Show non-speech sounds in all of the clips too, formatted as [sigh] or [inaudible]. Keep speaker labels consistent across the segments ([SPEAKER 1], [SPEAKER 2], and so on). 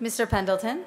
[SPEAKER 1] Mr. Pendleton?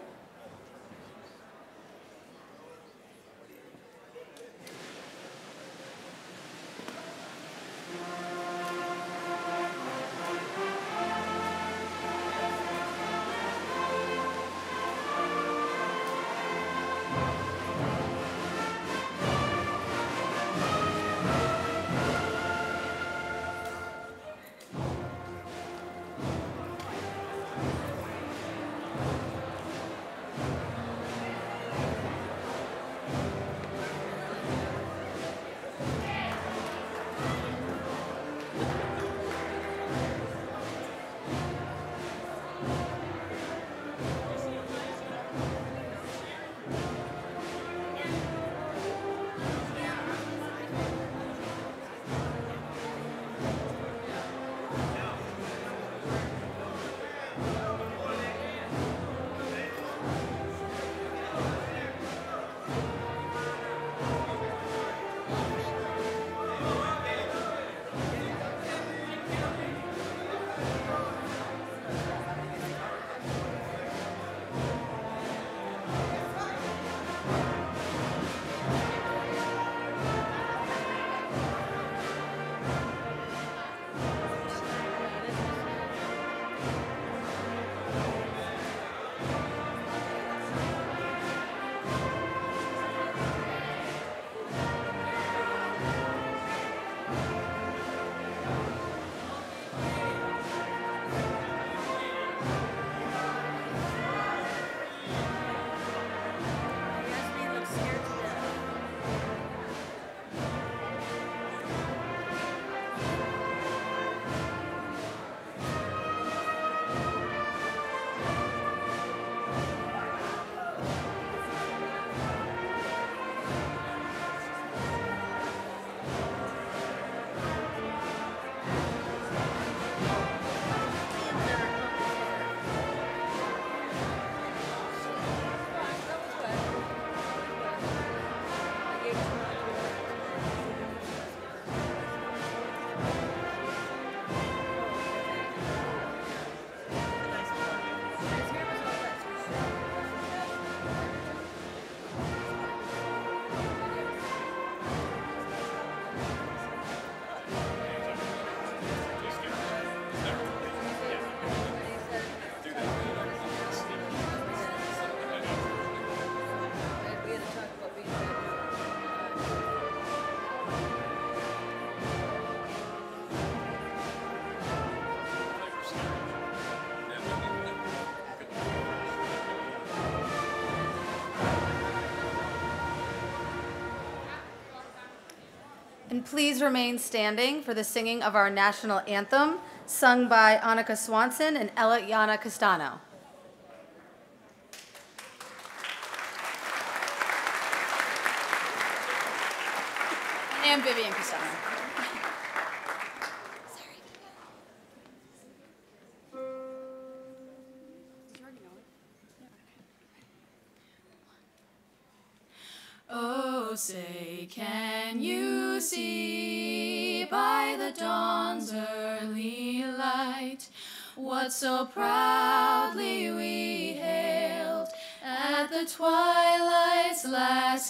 [SPEAKER 1] And please remain standing for the singing of our national anthem, sung by Annika Swanson and Eliana Castano.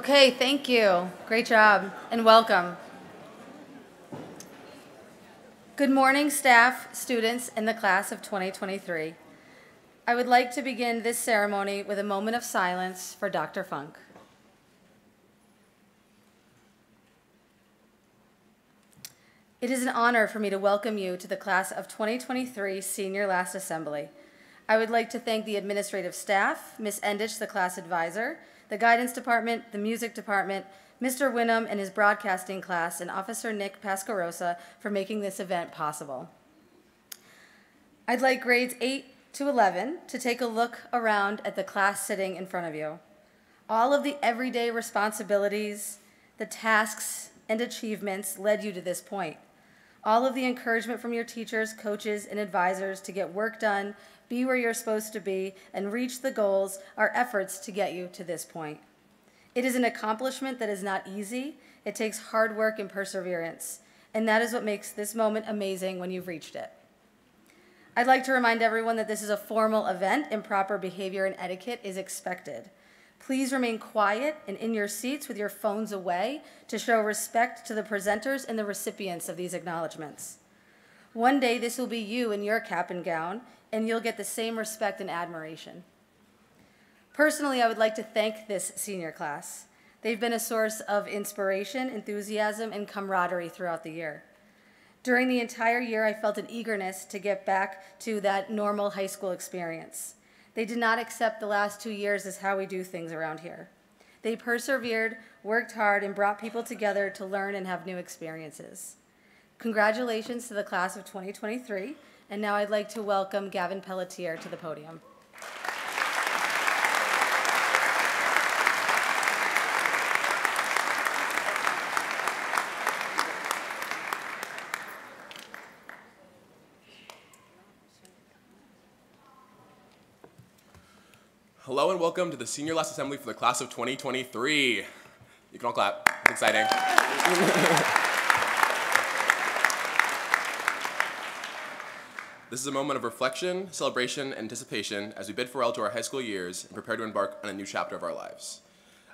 [SPEAKER 2] Okay, thank you. Great job and welcome. Good morning, staff, students, and the class of 2023. I would like to begin this ceremony with a moment of silence for Dr. Funk. It is an honor for me to welcome you to the class of 2023 Senior Last Assembly. I would like to thank the administrative staff, Ms. Endich, the class advisor, the guidance department, the music department, Mr. Winham and his broadcasting class, and Officer Nick Pascarosa for making this event possible. I'd like grades 8 to 11 to take a look around at the class sitting in front of you. All of the everyday responsibilities, the tasks, and achievements led you to this point all of the encouragement from your teachers, coaches, and advisors to get work done, be where you're supposed to be, and reach the goals are efforts to get you to this point. It is an accomplishment that is not easy. It takes hard work and perseverance, and that is what makes this moment amazing when you've reached it. I'd like to remind everyone that this is a formal event and proper behavior and etiquette is expected. Please remain quiet and in your seats with your phones away to show respect to the presenters and the recipients of these acknowledgments. One day this will be you in your cap and gown, and you'll get the same respect and admiration. Personally, I would like to thank this senior class. They've been a source of inspiration, enthusiasm, and camaraderie throughout the year. During the entire year, I felt an eagerness to get back to that normal high school experience. They did not accept the last two years as how we do things around here. They persevered, worked hard, and brought people together to learn and have new experiences. Congratulations to the class of 2023, and now I'd like to welcome Gavin Pelletier to the podium.
[SPEAKER 3] Hello and welcome to the Senior Last Assembly for the class of 2023. You can all clap. It's exciting. [laughs] this is a moment of reflection, celebration, and anticipation as we bid farewell to our high school years and prepare to embark on a new chapter of our lives.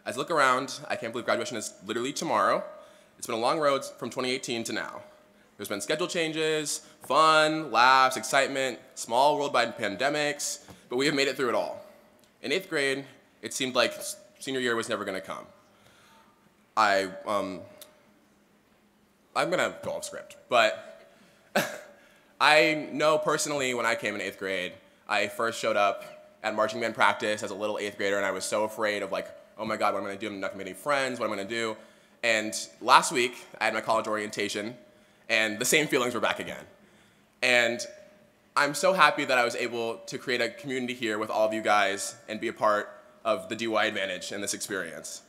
[SPEAKER 3] As I look around, I can't believe graduation is literally tomorrow. It's been a long road from 2018 to now. There's been schedule changes, fun, laughs, excitement, small worldwide pandemics, but we have made it through it all. In eighth grade, it seemed like senior year was never going to come. I, um, I'm going to go off script, but [laughs] I know personally when I came in eighth grade, I first showed up at marching band practice as a little eighth grader, and I was so afraid of like, oh my God, what am I going to do? I'm not to make any friends. What am I to do? And last week, I had my college orientation, and the same feelings were back again. And I'm so happy that I was able to create a community here with all of you guys and be a part of the DY Advantage in this experience.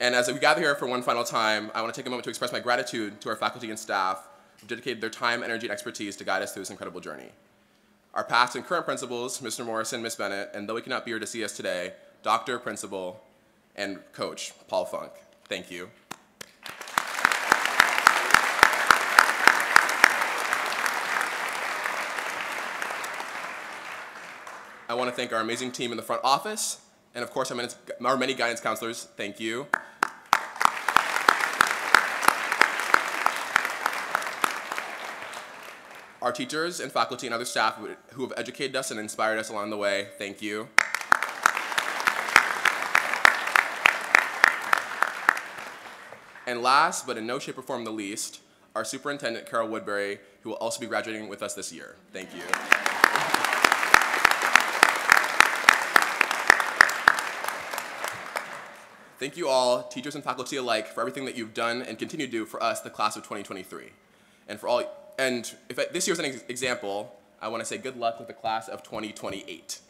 [SPEAKER 3] And as we gather here for one final time, I want to take a moment to express my gratitude to our faculty and staff who dedicated their time, energy, and expertise to guide us through this incredible journey. Our past and current principals, Mr. Morrison, Ms. Bennett, and though he cannot be here to see us today, Doctor, Principal, and Coach, Paul Funk. Thank you. I want to thank our amazing team in the front office, and of course our many guidance counselors. Thank you. Our teachers and faculty and other staff who have educated us and inspired us along the way, thank you. And last, but in no shape or form the least, our superintendent, Carol Woodbury, who will also be graduating with us this year. Thank you. Thank you all, teachers and faculty alike, for everything that you've done and continue to do for us, the class of 2023. And for all, and if I, this year's an ex example, I want to say good luck with the class of 2028.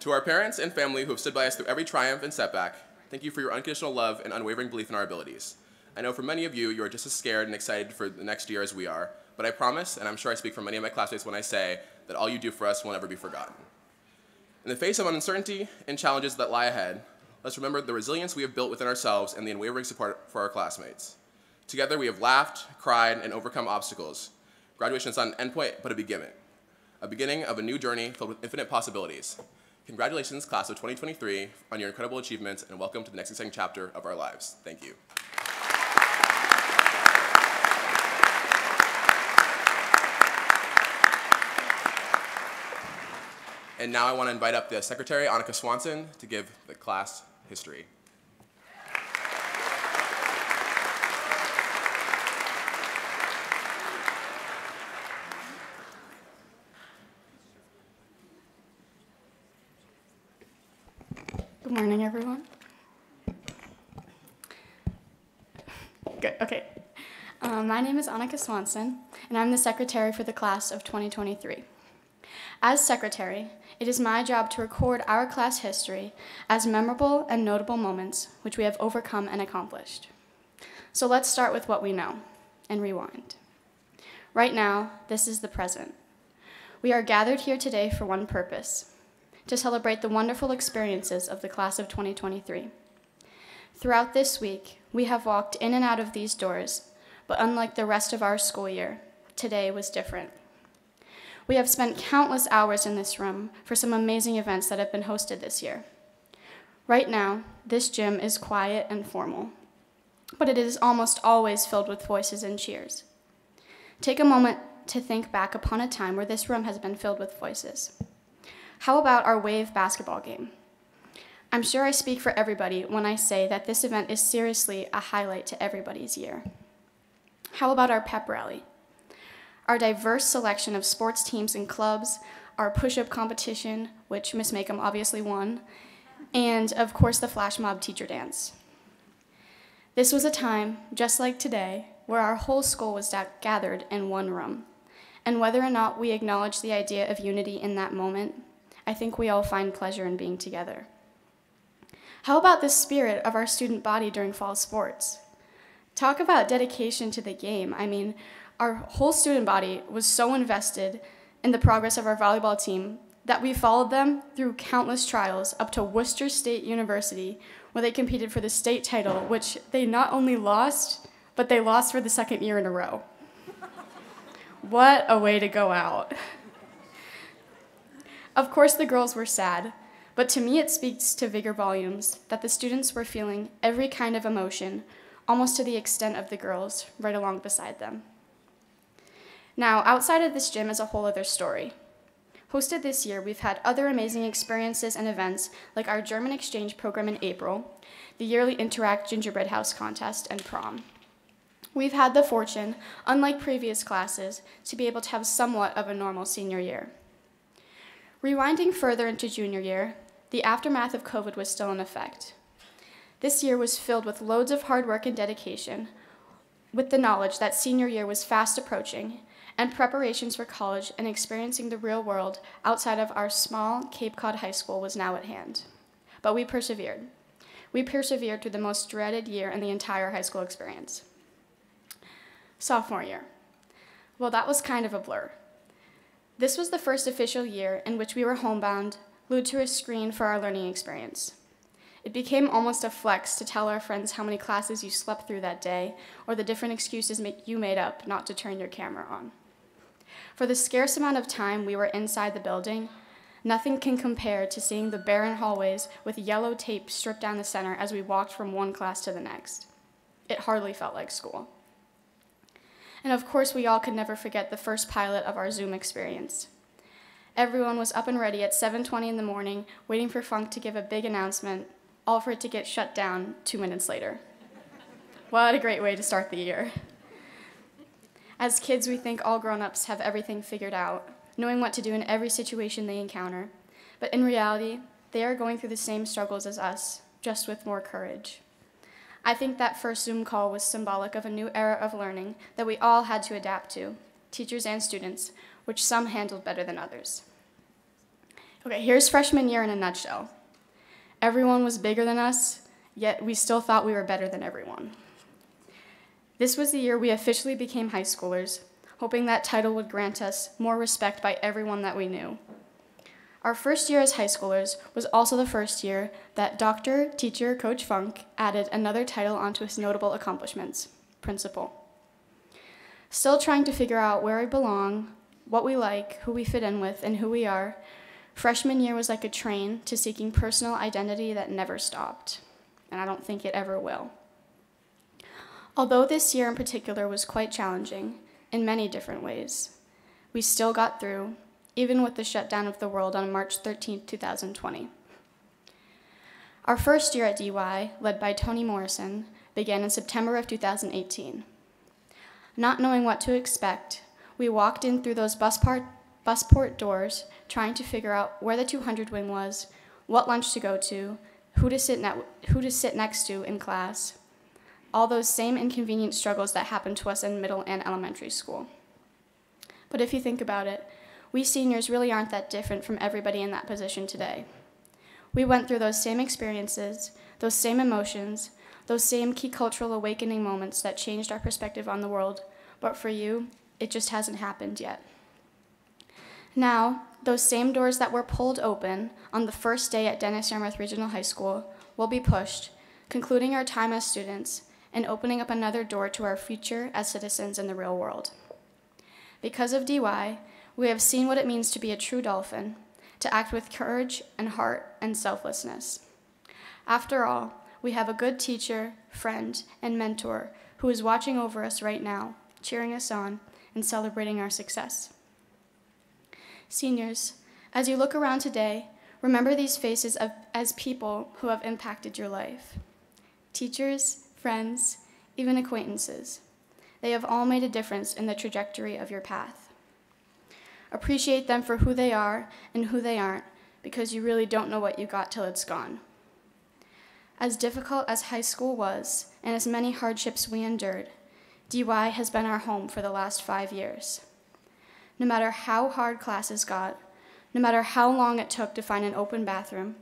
[SPEAKER 3] to our parents and family who have stood by us through every triumph and setback, thank you for your unconditional love and unwavering belief in our abilities. I know for many of you, you are just as scared and excited for the next year as we are, but I promise, and I'm sure I speak for many of my classmates when I say, that all you do for us will never be forgotten. In the face of uncertainty and challenges that lie ahead, let's remember the resilience we have built within ourselves and the unwavering support for our classmates. Together, we have laughed, cried, and overcome obstacles. Graduation is not an endpoint, but a beginning. A beginning of a new journey filled with infinite possibilities. Congratulations, class of 2023, on your incredible achievements, and welcome to the next exciting chapter of our lives. Thank you. And now I want to invite up the secretary, Annika Swanson, to give the class history.
[SPEAKER 4] Good morning, everyone. Good, okay. Um, my name is Annika Swanson, and I'm the secretary for the class of 2023. As secretary, it is my job to record our class history as memorable and notable moments which we have overcome and accomplished. So let's start with what we know and rewind. Right now, this is the present. We are gathered here today for one purpose to celebrate the wonderful experiences of the class of 2023. Throughout this week, we have walked in and out of these doors, but unlike the rest of our school year, today was different. We have spent countless hours in this room for some amazing events that have been hosted this year. Right now, this gym is quiet and formal, but it is almost always filled with voices and cheers. Take a moment to think back upon a time where this room has been filled with voices. How about our wave basketball game? I'm sure I speak for everybody when I say that this event is seriously a highlight to everybody's year. How about our pep rally? Our diverse selection of sports teams and clubs, our push up competition, which Miss Makeham obviously won, and of course the flash mob teacher dance. This was a time, just like today, where our whole school was gathered in one room. And whether or not we acknowledge the idea of unity in that moment, I think we all find pleasure in being together. How about the spirit of our student body during fall sports? Talk about dedication to the game. I mean, our whole student body was so invested in the progress of our volleyball team that we followed them through countless trials up to Worcester State University, where they competed for the state title, which they not only lost, but they lost for the second year in a row. what a way to go out. Of course, the girls were sad, but to me it speaks to vigor volumes that the students were feeling every kind of emotion, almost to the extent of the girls, right along beside them. Now, outside of this gym is a whole other story. Hosted this year, we've had other amazing experiences and events like our German exchange program in April, the yearly Interact Gingerbread House contest, and prom. We've had the fortune, unlike previous classes, to be able to have somewhat of a normal senior year. Rewinding further into junior year, the aftermath of COVID was still in effect. This year was filled with loads of hard work and dedication, with the knowledge that senior year was fast approaching, and preparations for college and experiencing the real world outside of our small Cape Cod high school was now at hand. But we persevered. We persevered through the most dreaded year in the entire high school experience. Sophomore year. Well, that was kind of a blur. This was the first official year in which we were homebound, glued to a screen for our learning experience. It became almost a flex to tell our friends how many classes you slept through that day or the different excuses you made up not to turn your camera on. For the scarce amount of time we were inside the building, nothing can compare to seeing the barren hallways with yellow tape stripped down the center as we walked from one class to the next. It hardly felt like school. And of course, we all could never forget the first pilot of our Zoom experience. Everyone was up and ready at 7:20 in the morning, waiting for Funk to give a big announcement, all for it to get shut down 2 minutes later. what a great way to start the year. As kids, we think all grown-ups have everything figured out, knowing what to do in every situation they encounter. But in reality, they are going through the same struggles as us, just with more courage. I think that first Zoom call was symbolic of a new era of learning that we all had to adapt to, teachers and students, which some handled better than others. Okay, here's freshman year in a nutshell. Everyone was bigger than us, yet we still thought we were better than everyone. This was the year we officially became high schoolers, hoping that title would grant us more respect by everyone that we knew. Our first year as high schoolers was also the first year that Dr. Teacher Coach Funk added another title onto his notable accomplishments principal. Still trying to figure out where we belong, what we like, who we fit in with, and who we are, Freshman year was like a train to seeking personal identity that never stopped, and I don't think it ever will. Although this year in particular was quite challenging in many different ways, we still got through, even with the shutdown of the world on March 13, 2020. Our first year at DY, led by Tony Morrison, began in September of 2018. Not knowing what to expect, we walked in through those busport, busport doors, trying to figure out where the 200 wing was, what lunch to go to, who to sit, who to sit next to in class, all those same inconvenient struggles that happened to us in middle and elementary school. But if you think about it, we seniors really aren't that different from everybody in that position today. We went through those same experiences, those same emotions, those same key cultural awakening moments that changed our perspective on the world, but for you, it just hasn't happened yet. Now, those same doors that were pulled open on the first day at Dennis Yarmouth Regional High School will be pushed, concluding our time as students and opening up another door to our future as citizens in the real world. Because of DY, we have seen what it means to be a true dolphin, to act with courage and heart and selflessness. After all, we have a good teacher, friend, and mentor who is watching over us right now, cheering us on, and celebrating our success. Seniors, as you look around today, remember these faces of, as people who have impacted your life. Teachers, friends, even acquaintances. They have all made a difference in the trajectory of your path. Appreciate them for who they are and who they aren't, because you really don't know what you got till it's gone. As difficult as high school was, and as many hardships we endured, DY has been our home for the last five years. No matter how hard classes got, no matter how long it took to find an open bathroom,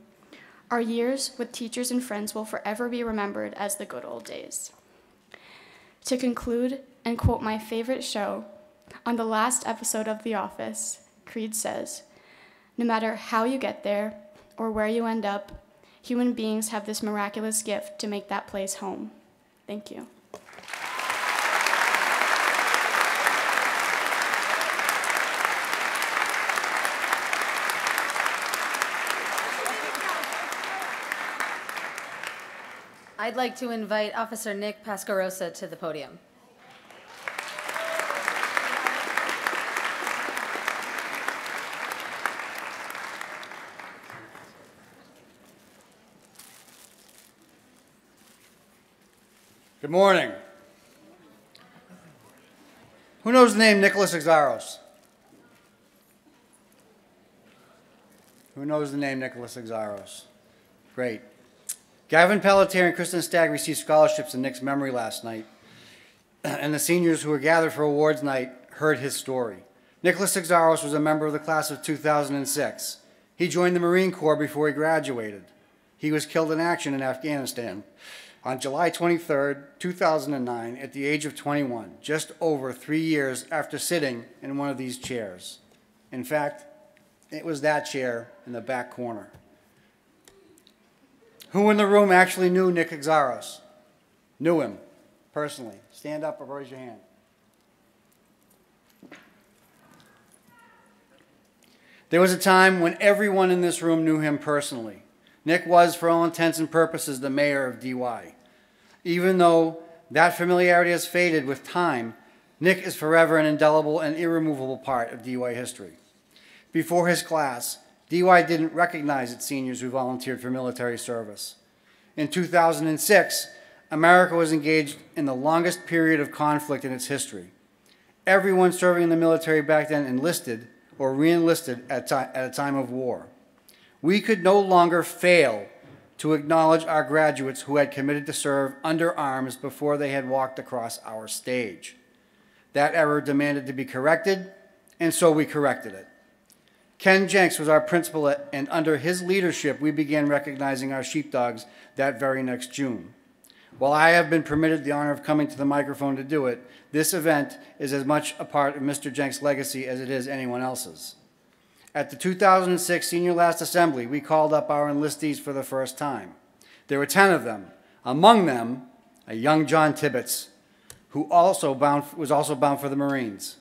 [SPEAKER 4] our years with teachers and friends will forever be remembered as the good old days. To conclude and quote my favorite show, on the last episode of The Office, Creed says, No matter how you get there or where you end up, human beings have this miraculous gift to make that place home. Thank you.
[SPEAKER 2] I'd like to invite Officer Nick Pascarosa to the podium.
[SPEAKER 5] Good morning. Who knows the name Nicholas Xiarhos? Who knows the name Nicholas Xiarhos? Great. Gavin Pelletier and Kristen Stagg received scholarships in Nick's memory last night, [clears throat] and the seniors who were gathered for awards night heard his story. Nicholas Xiarhos was a member of the class of 2006. He joined the Marine Corps before he graduated. He was killed in action in Afghanistan on July 23, 2009, at the age of 21, just over three years after sitting in one of these chairs. In fact, it was that chair in the back corner. Who in the room actually knew Nick Xiarhos? Knew him personally? Stand up or raise your hand. There was a time when everyone in this room knew him personally. Nick was, for all intents and purposes, the mayor of DY. Even though that familiarity has faded with time, Nick is forever an indelible and irremovable part of DY history. Before his class, DY didn't recognize its seniors who volunteered for military service. In 2006, America was engaged in the longest period of conflict in its history. Everyone serving in the military back then enlisted or re-enlisted at, at a time of war. We could no longer fail to acknowledge our graduates who had committed to serve under arms before they had walked across our stage. That error demanded to be corrected, and so we corrected it. Ken Jenks was our principal, and under his leadership, we began recognizing our sheepdogs that very next June. While I have been permitted the honor of coming to the microphone to do it, this event is as much a part of Mr. Jenks' legacy as it is anyone else's. At the 2006 Senior Last Assembly, we called up our enlistees for the first time. There were 10 of them, among them a young John Tibbetts, who also bound, was also bound for the Marines.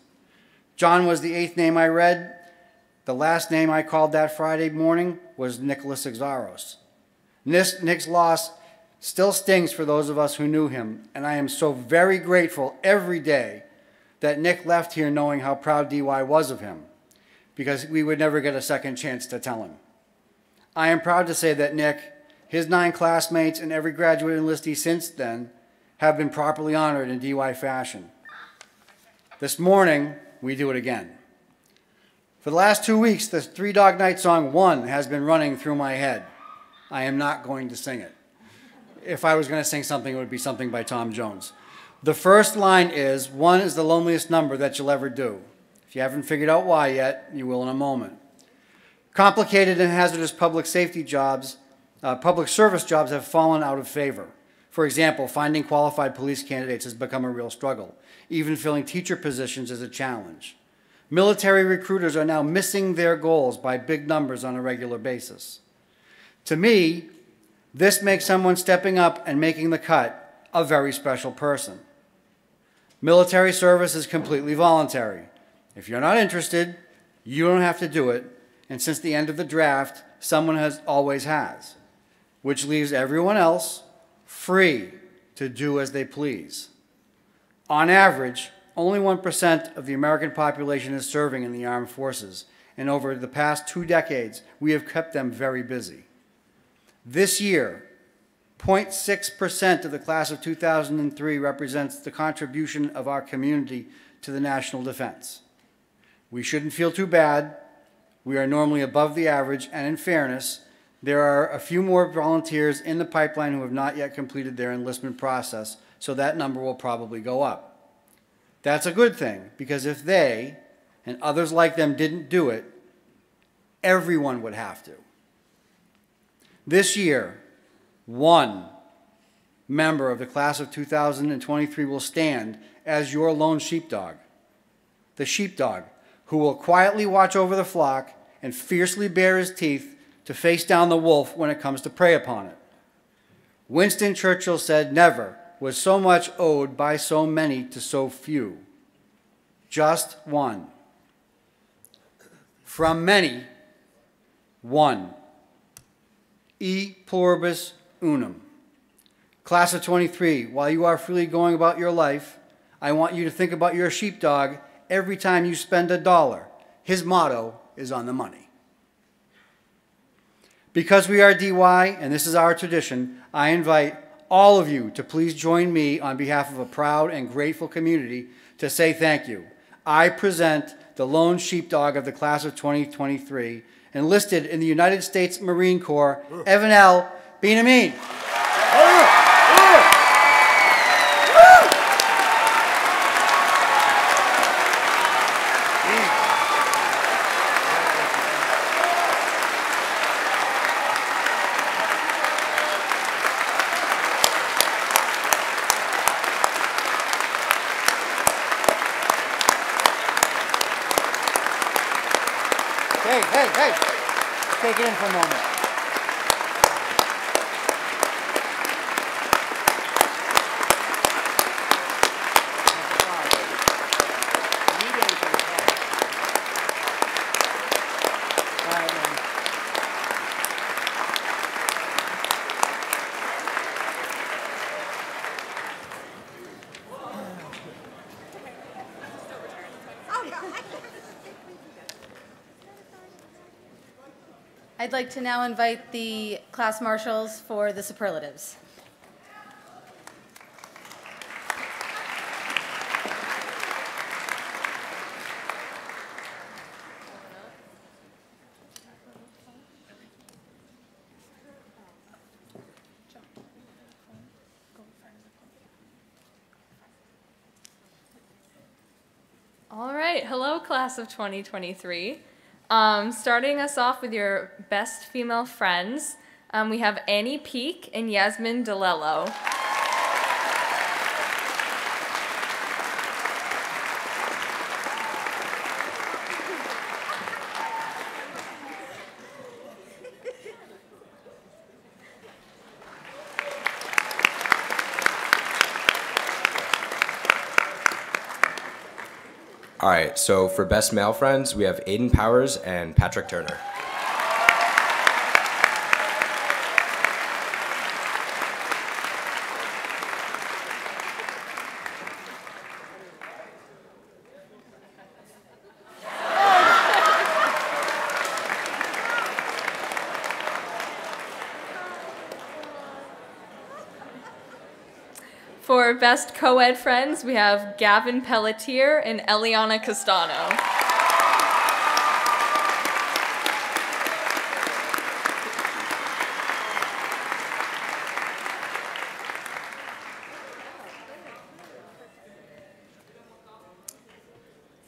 [SPEAKER 5] John was the eighth name I read, The last name I called that Friday morning was Nicholas Xiarhos. Nick's loss still stings for those of us who knew him, and I am so very grateful every day that Nick left here knowing how proud DY was of him, because we would never get a second chance to tell him. I am proud to say that Nick, his nine classmates, and every graduate enlistee since then have been properly honored in DY fashion. This morning, we do it again. For the last two weeks, the Three Dog Night song One has been running through my head. I am not going to sing it. If I was going to sing something, it would be something by Tom Jones. The first line is One is the loneliest number that you'll ever do. If you haven't figured out why yet, you will in a moment. Complicated and hazardous public safety jobs, uh, public service jobs have fallen out of favor. For example, finding qualified police candidates has become a real struggle. Even filling teacher positions is a challenge. Military recruiters are now missing their goals by big numbers on a regular basis. To me, this makes someone stepping up and making the cut a very special person. Military service is completely voluntary. If you're not interested, you don't have to do it, and since the end of the draft, someone has always has, which leaves everyone else free to do as they please. On average, only 1% of the American population is serving in the armed forces, and over the past two decades, we have kept them very busy. This year, 0.6% of the class of 2003 represents the contribution of our community to the national defense. We shouldn't feel too bad. We are normally above the average, and in fairness, there are a few more volunteers in the pipeline who have not yet completed their enlistment process, so that number will probably go up. That's a good thing, because if they and others like them didn't do it, everyone would have to. This year, one member of the class of 2023 will stand as your lone sheepdog. The sheepdog who will quietly watch over the flock and fiercely bare his teeth to face down the wolf when it comes to prey upon it. Winston Churchill said, Never was so much owed by so many to so few. Just one. From many, one. E pluribus unum. Class of 23, while you are freely going about your life, I want you to think about your sheepdog every time you spend a dollar. His motto is on the money. Because we are DY and this is our tradition, I invite all of you to please join me on behalf of a proud and grateful community to say thank you. I present the lone sheepdog of the class of 2023 enlisted in the United States Marine Corps, Evan L. Benamin. Hey, hey, hey. Take it in for a moment.
[SPEAKER 2] I'd like to now invite the class marshals for the superlatives.
[SPEAKER 6] All right, hello, class of 2023. Um, starting us off with your best female friends, um, we have Annie Peak and Yasmin DeLello.
[SPEAKER 7] Right, so for best male friends, we have Aiden Powers and Patrick Turner.
[SPEAKER 6] For best co-ed friends, we have Gavin Pelletier and Eliana Castano.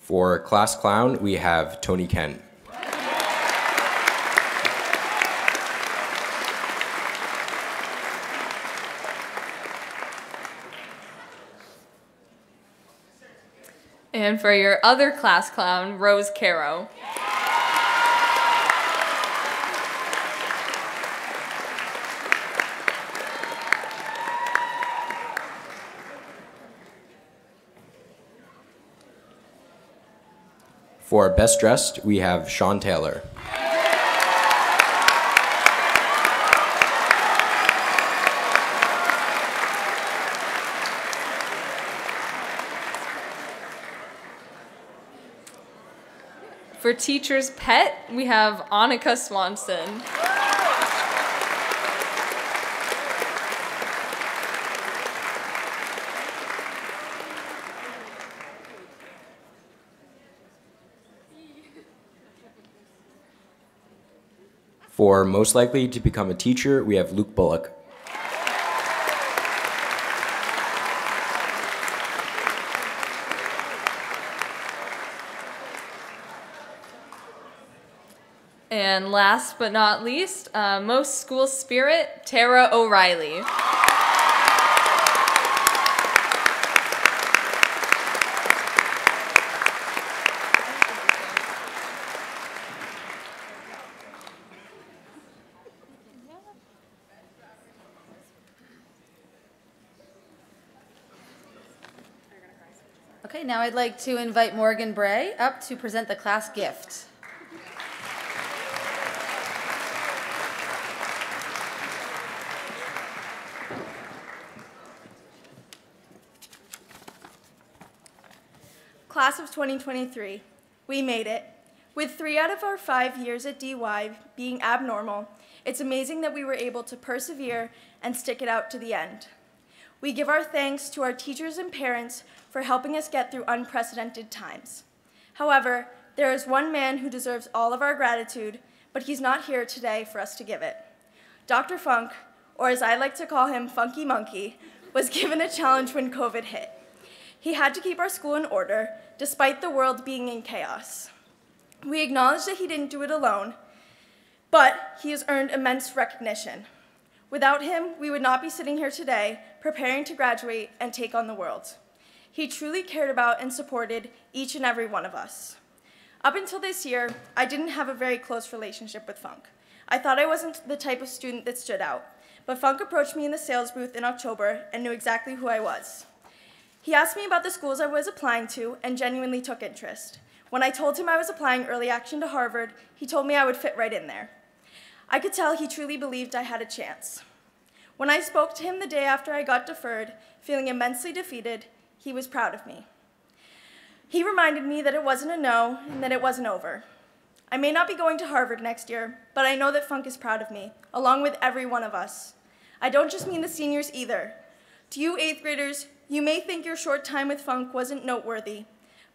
[SPEAKER 7] For class clown, we have Tony Kent.
[SPEAKER 6] And for your other class clown, Rose Caro.
[SPEAKER 7] For best dressed, we have Sean Taylor.
[SPEAKER 6] For teacher's pet, we have Annika Swanson.
[SPEAKER 7] For most likely to become a teacher, we have Luke Bullock.
[SPEAKER 6] And last but not least, uh, most school spirit, Tara O'Reilly.
[SPEAKER 2] Okay, now I'd like to invite Morgan Bray up to present the class gift.
[SPEAKER 8] Class of 2023, we made it. With three out of our five years at DY being abnormal, it's amazing that we were able to persevere and stick it out to the end. We give our thanks to our teachers and parents for helping us get through unprecedented times. However, there is one man who deserves all of our gratitude, but he's not here today for us to give it. Dr. Funk, or as I like to call him, Funky Monkey, was given a challenge when COVID hit. He had to keep our school in order, despite the world being in chaos. We acknowledge that he didn't do it alone, but he has earned immense recognition. Without him, we would not be sitting here today, preparing to graduate and take on the world. He truly cared about and supported each and every one of us. Up until this year, I didn't have a very close relationship with Funk. I thought I wasn't the type of student that stood out, but Funk approached me in the sales booth in October and knew exactly who I was. He asked me about the schools I was applying to and genuinely took interest. When I told him I was applying early action to Harvard, he told me I would fit right in there. I could tell he truly believed I had a chance. When I spoke to him the day after I got deferred, feeling immensely defeated, he was proud of me. He reminded me that it wasn't a no and that it wasn't over. I may not be going to Harvard next year, but I know that Funk is proud of me, along with every one of us. I don't just mean the seniors either. To you eighth graders, you may think your short time with Funk wasn't noteworthy,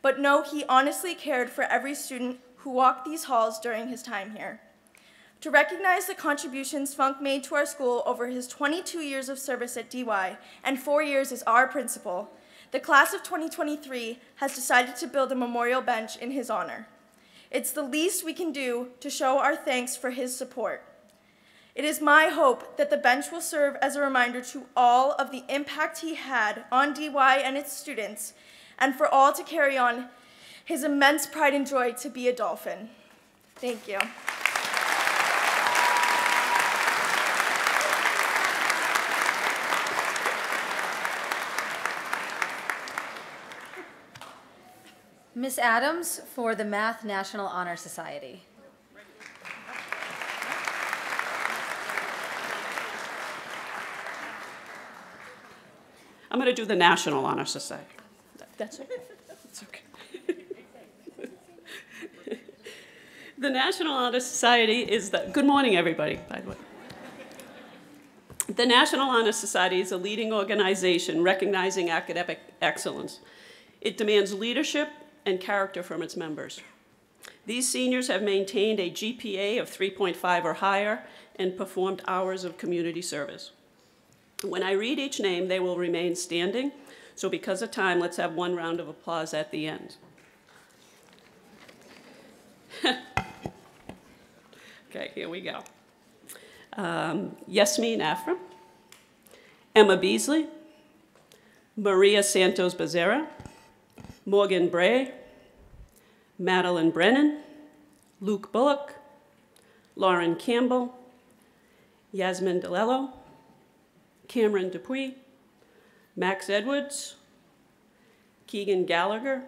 [SPEAKER 8] but know he honestly cared for every student who walked these halls during his time here. To recognize the contributions Funk made to our school over his 22 years of service at DY and four years as our principal, the class of 2023 has decided to build a memorial bench in his honor. It's the least we can do to show our thanks for his support. It is my hope that the bench will serve as a reminder to all of the impact he had on DY and its students, and for all to carry on his immense pride and joy to be a Dolphin. Thank you.
[SPEAKER 2] Miss Adams for the Math National Honor Society.
[SPEAKER 9] I'm going to do the National Honor Society. That's okay. That's okay. [laughs] the National Honor Society is the. Good morning, everybody, by the way. The National Honor Society is a leading organization recognizing academic excellence. It demands leadership and character from its members. These seniors have maintained a GPA of 3.5 or higher and performed hours of community service. When I read each name, they will remain standing. So because of time, let's have one round of applause at the end. [laughs] okay, here we go. Um, Yasmin Afram, Emma Beasley, Maria Santos Becerra, Morgan Bray, Madeline Brennan, Luke Bullock, Lauren Campbell, Yasmin DeLello, Cameron Dupuy, Max Edwards, Keegan Gallagher,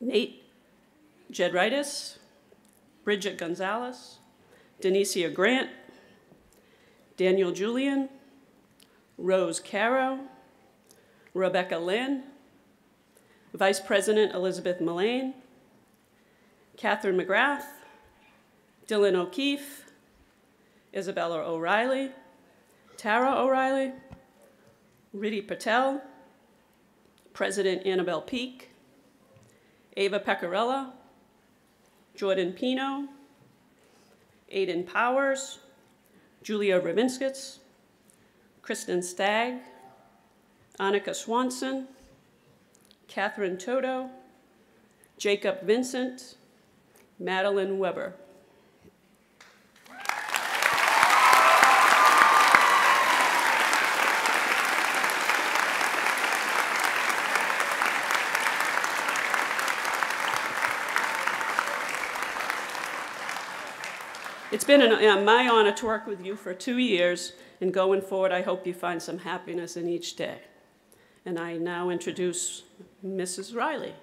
[SPEAKER 9] Nate Jedritis, Bridget Gonzalez, Denicia Grant, Daniel Julian, Rose Caro, Rebecca Lynn, Vice President Elizabeth Mullane, Catherine McGrath, Dylan O'Keefe, Isabella O'Reilly, Tara O'Reilly, Riddhi Patel, President Annabelle Peak, Ava Pecorella, Jordan Pino, Aiden Powers, Julia Rabinskitz, Kristen Stagg, Annika Swanson, Catherine Toto, Jacob Vincent, Madeline Weber. It's been an, uh, my honor to work with you for two years, and going forward, I hope you find some happiness in each day. And I now introduce Mrs. Riley.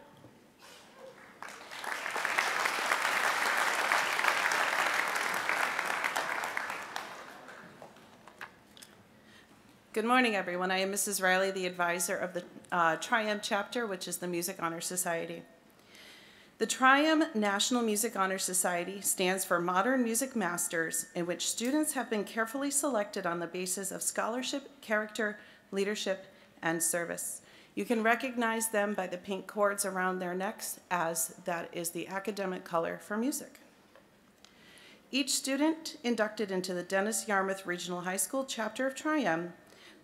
[SPEAKER 10] Good morning, everyone. I am Mrs. Riley, the advisor of the uh, Tri-M chapter, which is the Music Honor Society. The Tri-M National Music Honor Society stands for Modern Music Masters, in which students have been carefully selected on the basis of scholarship, character, leadership, and service. You can recognize them by the pink cords around their necks, as that is the academic color for music. Each student inducted into the Dennis Yarmouth Regional High School chapter of Tri-M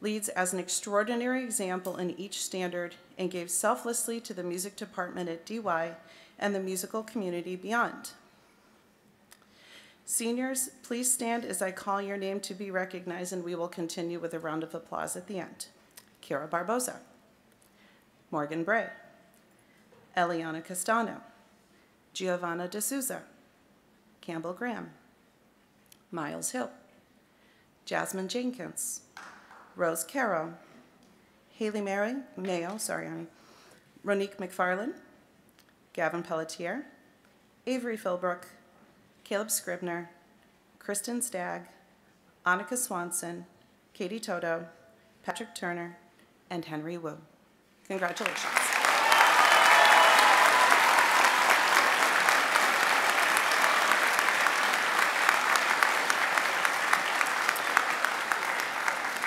[SPEAKER 10] leads as an extraordinary example in each standard and gave selflessly to the music department at DY and the musical community beyond. Seniors, please stand as I call your name to be recognized and we will continue with a round of applause at the end. Kira Barbosa, Morgan Bray, Eliana Castano, Giovanna D'Souza, Campbell Graham, Miles Hill, Jasmine Jenkins, Rose Carroll, Haley Mary, Mayo, sorry, Ronique McFarland, Gavin Pelletier, Avery Philbrook, Caleb Scribner, Kristen Stagg, Annika Swanson, Katie Toto, Patrick Turner, and Henry Wu. Congratulations.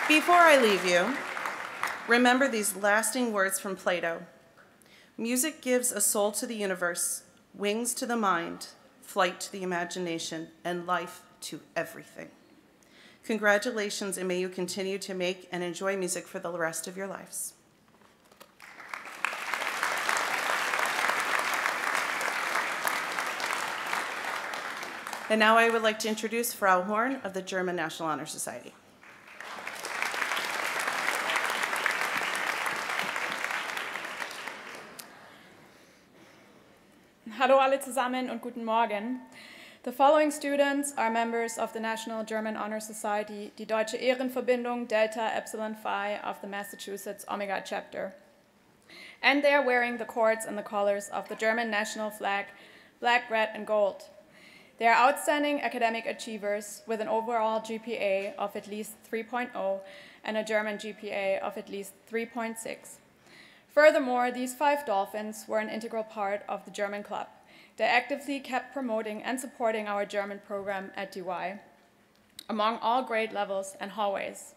[SPEAKER 10] Before I leave you, remember these lasting words from Plato. Music gives a soul to the universe, wings to the mind, flight to the imagination, and life to everything. Congratulations, and may you continue to make and enjoy music for the rest of your lives. And now I would like to introduce Frau Horn of the German National Honor Society.
[SPEAKER 11] Hallo alle zusammen und guten Morgen. The following students are members of the National German Honor Society, die Deutsche Ehrenverbindung Delta Epsilon Phi of the Massachusetts Omega Chapter. And they are wearing the cords and the colors of the German national flag, black, red, and gold. They are outstanding academic achievers with an overall GPA of at least 3.0 and a German GPA of at least 3.6. Furthermore, these five dolphins were an integral part of the German club. They actively kept promoting and supporting our German program at DY among all grade levels and hallways.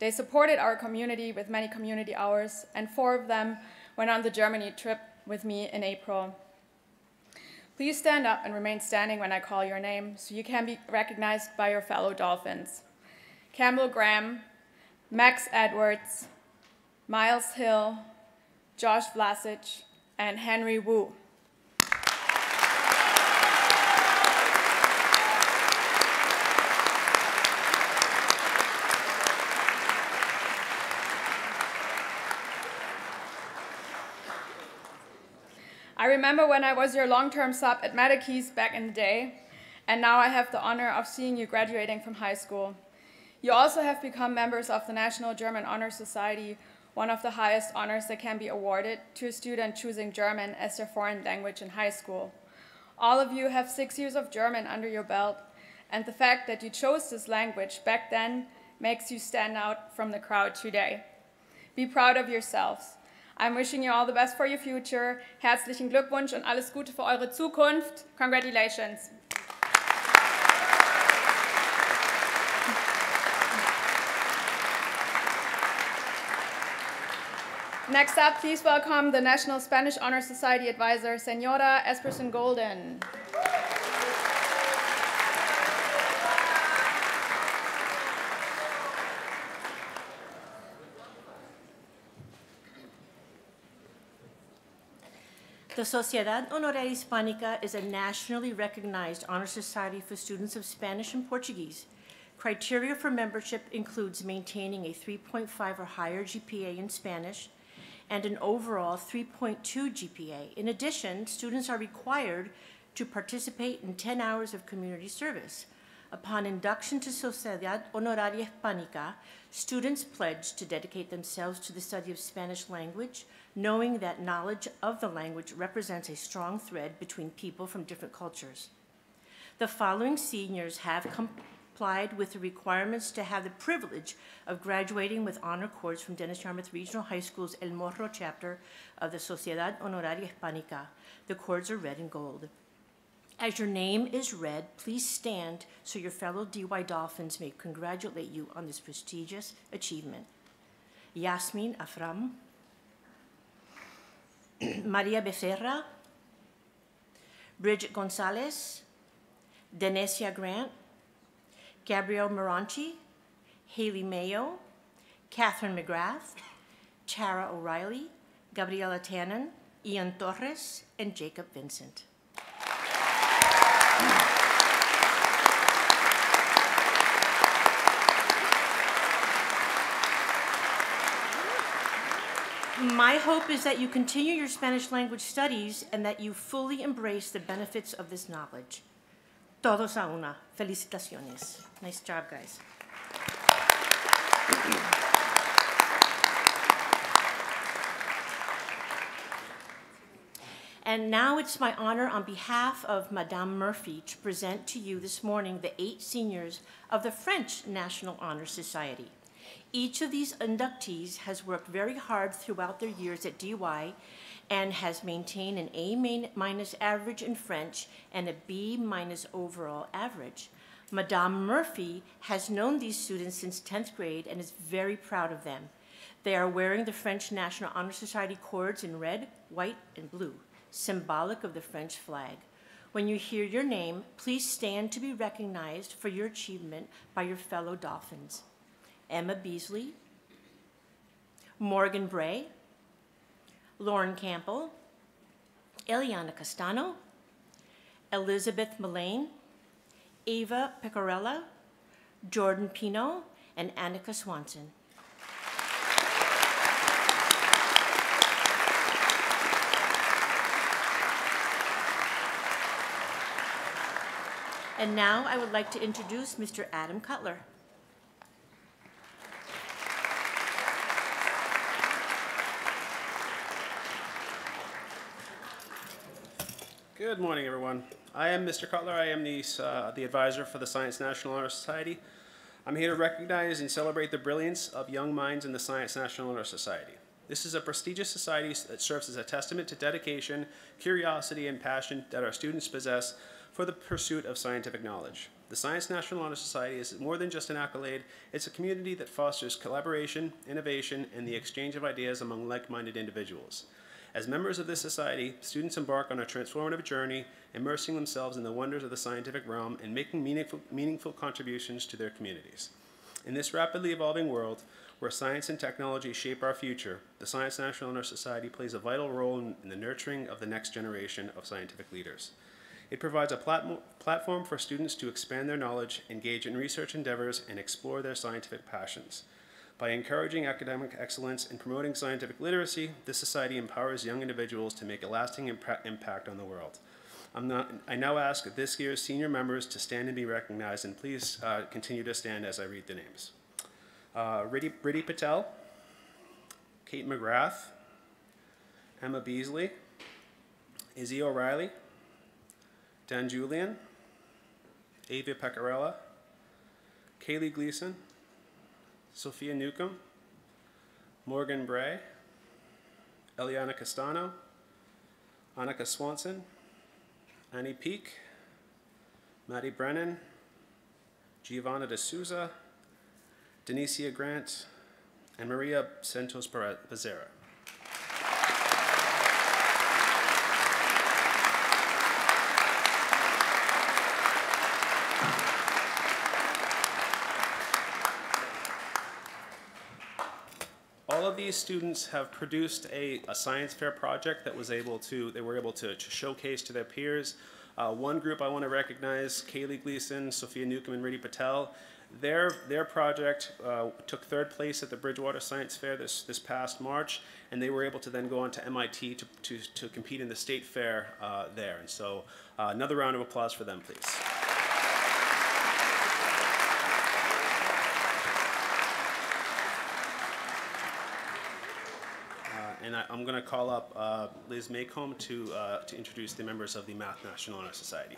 [SPEAKER 11] They supported our community with many community hours, and four of them went on the Germany trip with me in April. Please stand up and remain standing when I call your name so you can be recognized by your fellow Dolphins. Campbell Graham, Max Edwards, Miles Hill, Josh Vlasic, and Henry Wu. I remember when I was your long-term sub at Mattacheese back in the day, and now I have the honor of seeing you graduating from high school. You also have become members of the National German Honor Society, one of the highest honors that can be awarded to a student choosing German as their foreign language in high school. All of you have six years of German under your belt, and the fact that you chose this language back then makes you stand out from the crowd today. Be proud of yourselves. I'm wishing you all the best for your future. Herzlichen Glückwunsch und alles Gute für eure Zukunft. Congratulations. Next up, please welcome the National Spanish Honor Society advisor, Senora Esperson Golden.
[SPEAKER 12] The Sociedad Honoraria Hispanica is a nationally recognized honor society for students of Spanish and Portuguese. Criteria for membership includes maintaining a 3.5 or higher GPA in Spanish and an overall 3.2 GPA. In addition, students are required to participate in 10 hours of community service. Upon induction to Sociedad Honoraria Hispanica, students pledge to dedicate themselves to the study of Spanish language, knowing that knowledge of the language represents a strong thread between people from different cultures. The following seniors have complied with the requirements to have the privilege of graduating with honor cords from Dennis Yarmouth Regional High School's El Morro chapter of the Sociedad Honoraria Hispanica. The cords are red and gold. As your name is read, please stand so your fellow DY Dolphins may congratulate you on this prestigious achievement. Yasmin Afram, [clears throat] Maria Becerra, Bridget Gonzalez, Denicia Grant, Gabrielle Moranchi, Haley Mayo, Catherine McGrath, Tara O'Reilly, Gabriela Tannen, Ian Torres, and Jacob Vincent. My hope is that you continue your Spanish language studies and that you fully embrace the benefits of this knowledge. Todos a una. Felicitaciones. Nice job, guys. And now it's my honor on behalf of Madame Murphy to present to you this morning the eight seniors of the French National Honor Society. Each of these inductees has worked very hard throughout their years at DY and has maintained an A minus average in French and a B minus overall average. Madame Murphy has known these students since 10th grade and is very proud of them. They are wearing the French National Honor Society cords in red, white, and blue, symbolic of the French flag. When you hear your name, please stand to be recognized for your achievement by your fellow Dolphins. Emma Beasley, Morgan Bray, Lauren Campbell, Eliana Castano, Elizabeth Mullane, Eva Pecorella, Jordan Pino, and Annika Swanson. And now I would like to introduce Mr. Adam Cutler.
[SPEAKER 13] Good morning, everyone. I am Mr. Cutler. I am the, uh, the advisor for the Science National Honor Society. I'm here to recognize and celebrate the brilliance of young minds in the Science National Honor Society. This is a prestigious society that serves as a testament to dedication, curiosity, and passion that our students possess for the pursuit of scientific knowledge. The Science National Honor Society is more than just an accolade, it's a community that fosters collaboration, innovation, and the exchange of ideas among like-minded individuals. As members of this society, students embark on a transformative journey, immersing themselves in the wonders of the scientific realm and making meaningful, meaningful contributions to their communities. In this rapidly evolving world, where science and technology shape our future, the Science National Honor Society plays a vital role in, in the nurturing of the next generation of scientific leaders. It provides a plat- platform for students to expand their knowledge, engage in research endeavors, and explore their scientific passions. By encouraging academic excellence and promoting scientific literacy, this society empowers young individuals to make a lasting impa- impact on the world. Not, i now ask this year's senior members to stand and be recognized, and please uh, continue to stand as I read the names. Uh, Riddhi, Patel, Kate McGrath, Emma Beasley, Izzy O'Reilly, Dan Julian, Ava Pecorella, Kaylee Gleason, Sophia Newcomb, Morgan Bray, Eliana Castano, Annika Swanson, Annie Peak, Maddie Brennan, Giovanna De Souza, Denicia Grant, and Maria Santos Becerra. all of these students have produced a, a, science fair project that was able to, they were able to, to showcase to their peers. Uh, one group I want to recognize, Kaylee Gleason, Sophia Newcomb, and Riddhi Patel. Their, their project uh, took third place at the Bridgewater Science Fair this, this past March, and they were able to then go on to MIT to, to, to compete in the state fair uh, there. And so uh, another round of applause for them, please. And I, am going to call up uh, Liz Maycomb to, uh, to introduce the members of the Math National Honor Society.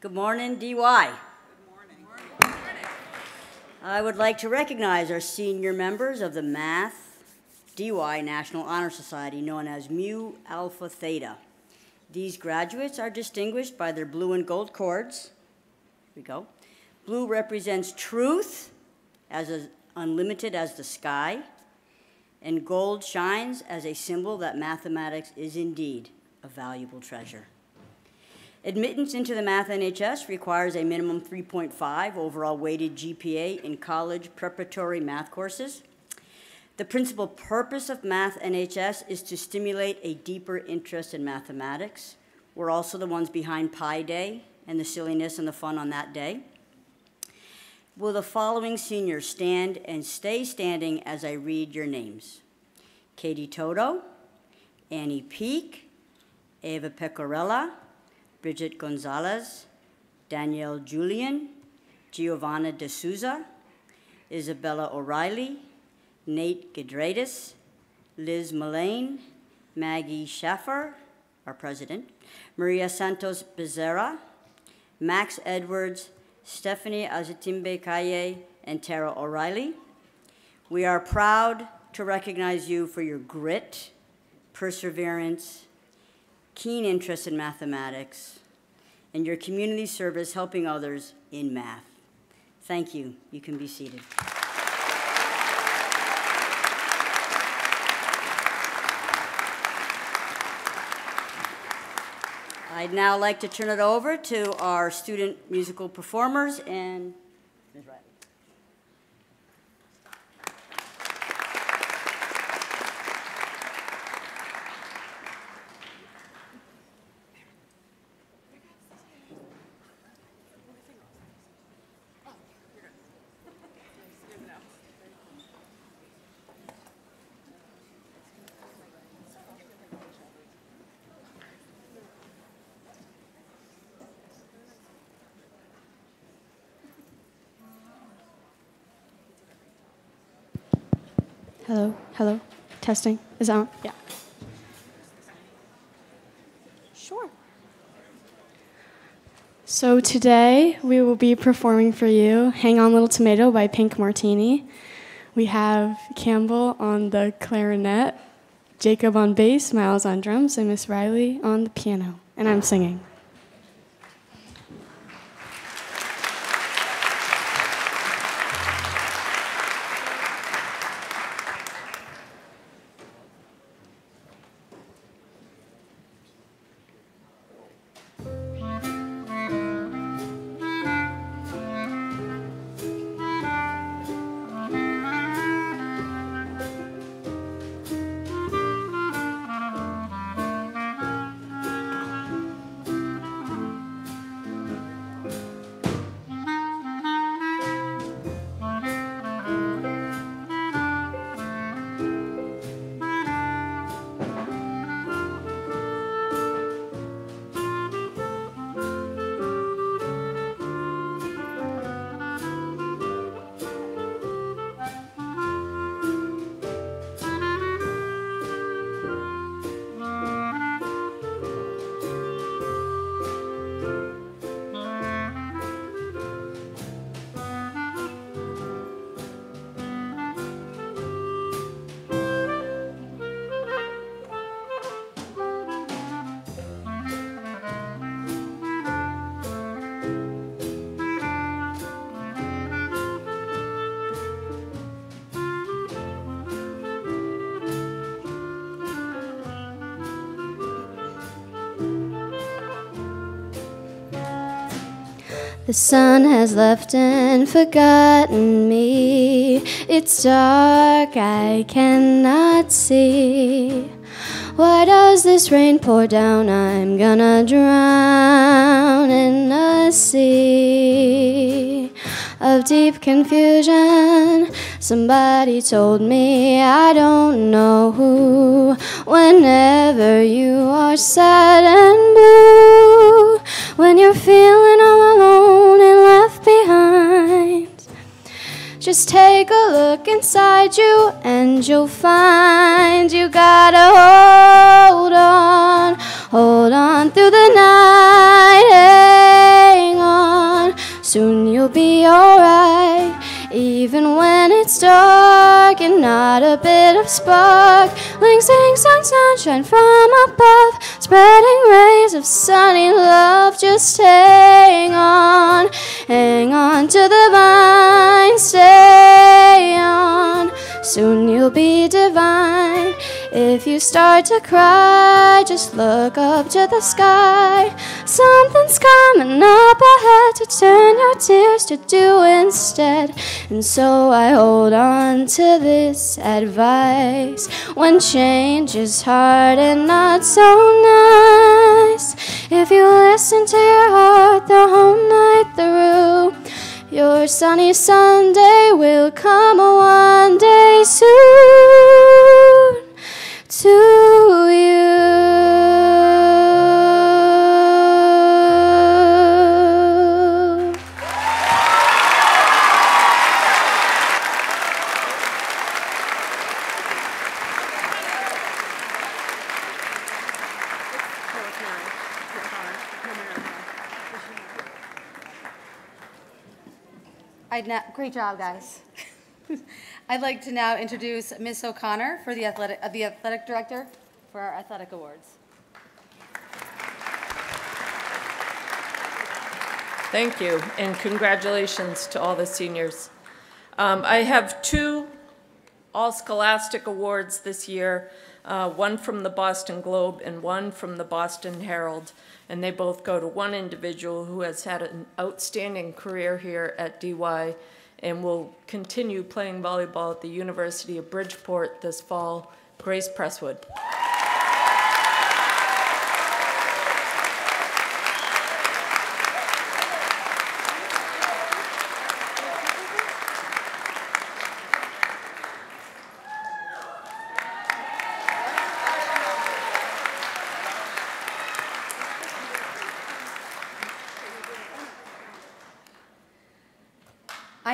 [SPEAKER 14] Good morning, DY. Good morning. I would like to recognize our senior members of the Math DY National Honor Society, known as Mu Alpha Theta. These graduates are distinguished by their blue and gold cords. Here we go. Blue represents truth, as a, unlimited as the sky, and gold shines as a symbol that mathematics is indeed a valuable treasure. Admittance into the Math NHS requires a minimum 3.5 overall weighted GPA in college preparatory math courses. The principal purpose of Math NHS is to stimulate a deeper interest in mathematics. We're also the ones behind Pi Day and the silliness and the fun on that day. Will the following seniors stand and stay standing as I read your names? Katie Toto, Annie Peak, Eva Pecorella, Bridget Gonzalez, Danielle Julian, Giovanna De Souza, Isabella O'Reilly, Nate Gidradis, Liz Mullane, Maggie Schaffer, our president, Maria Santos Becerra, Max Edwards, Stephanie Azitimbe Kaye, and Tara O'Reilly. We are proud to recognize you for your grit, perseverance, keen interest in mathematics, and your community service helping others in math. Thank you. You can be seated. I'd now like to turn it over to our student musical performers and Ms. Riley.
[SPEAKER 4] Hello, hello. Testing. Is that on? Yeah. Sure. So today we will be performing for you Hang On Little Tomato by Pink Martini. We have Campbell on the clarinet, Jacob on bass, Miles on drums, and Miss Riley on the piano. And I'm singing.
[SPEAKER 15] The sun has left and forgotten me. It's dark, I cannot see. Why does this rain pour down? I'm gonna drown in a sea of deep confusion. Somebody told me I don't know who. Whenever you are sad and blue, when you're feeling Just take a look inside you and you'll find you gotta hold on, hold on through the night, hang on. Soon you'll be alright, even when it's dark and not a bit of spark. Ling sing song sunshine from above, spreading rays of sunny love. Just hang on, hang on to the vine, stay on. Soon you'll be divine. If you start to cry, just look up to the sky. Something's coming up ahead to turn your tears to dew instead. And so I hold on to this advice. When change is hard and not so nice, if you listen to your heart the whole night through. Your sunny Sunday will come one day soon to you.
[SPEAKER 2] Great job, guys. [laughs] I'd like to now introduce Miss O'Connor for the athletic, uh, the athletic director for our athletic awards.
[SPEAKER 16] Thank you, and congratulations to all the seniors. Um, I have two All Scholastic Awards this year, uh, one from the Boston Globe and one from the Boston Herald, and they both go to one individual who has had an outstanding career here at DY and will continue playing volleyball at the University of Bridgeport this fall, Grace Presswood.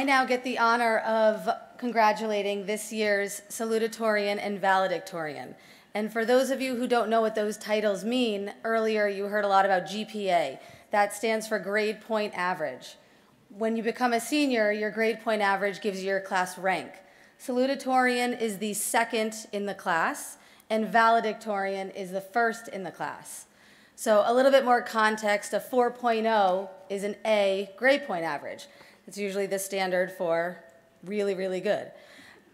[SPEAKER 2] Now get the honor of congratulating this year's salutatorian and valedictorian. And for those of you who don't know what those titles mean, earlier you heard a lot about GPA. That stands for grade point average. When you become a senior, your grade point average gives you your class rank. Salutatorian is the second in the class, and valedictorian is the first in the class. So a little bit more context, a 4.0 is an A grade point average. It's usually the standard for really, really good.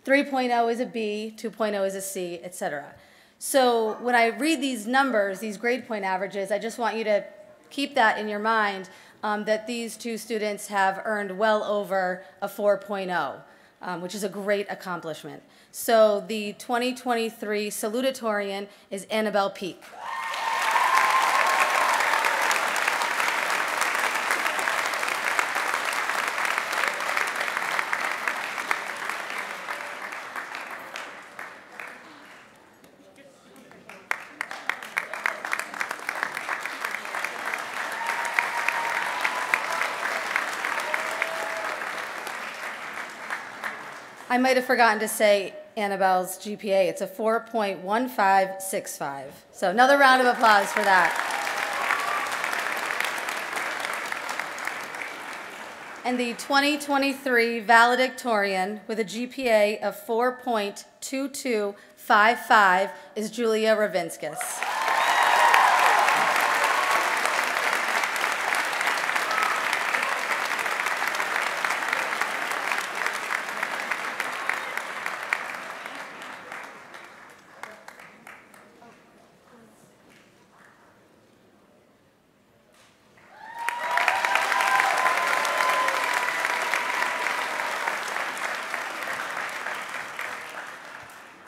[SPEAKER 2] 3.0 is a B, 2.0 is a C, etc. So when I read these numbers, these grade point averages, I just want you to keep that in your mind um, that these two students have earned well over a 4.0, um, which is a great accomplishment. So the 2023 salutatorian is Annabelle Peak. I might have forgotten to say Annabelle's GPA. It's a 4.1565. So another round of applause for that. And the 2023 valedictorian with a GPA of 4.2255 is Julia Ravinskis.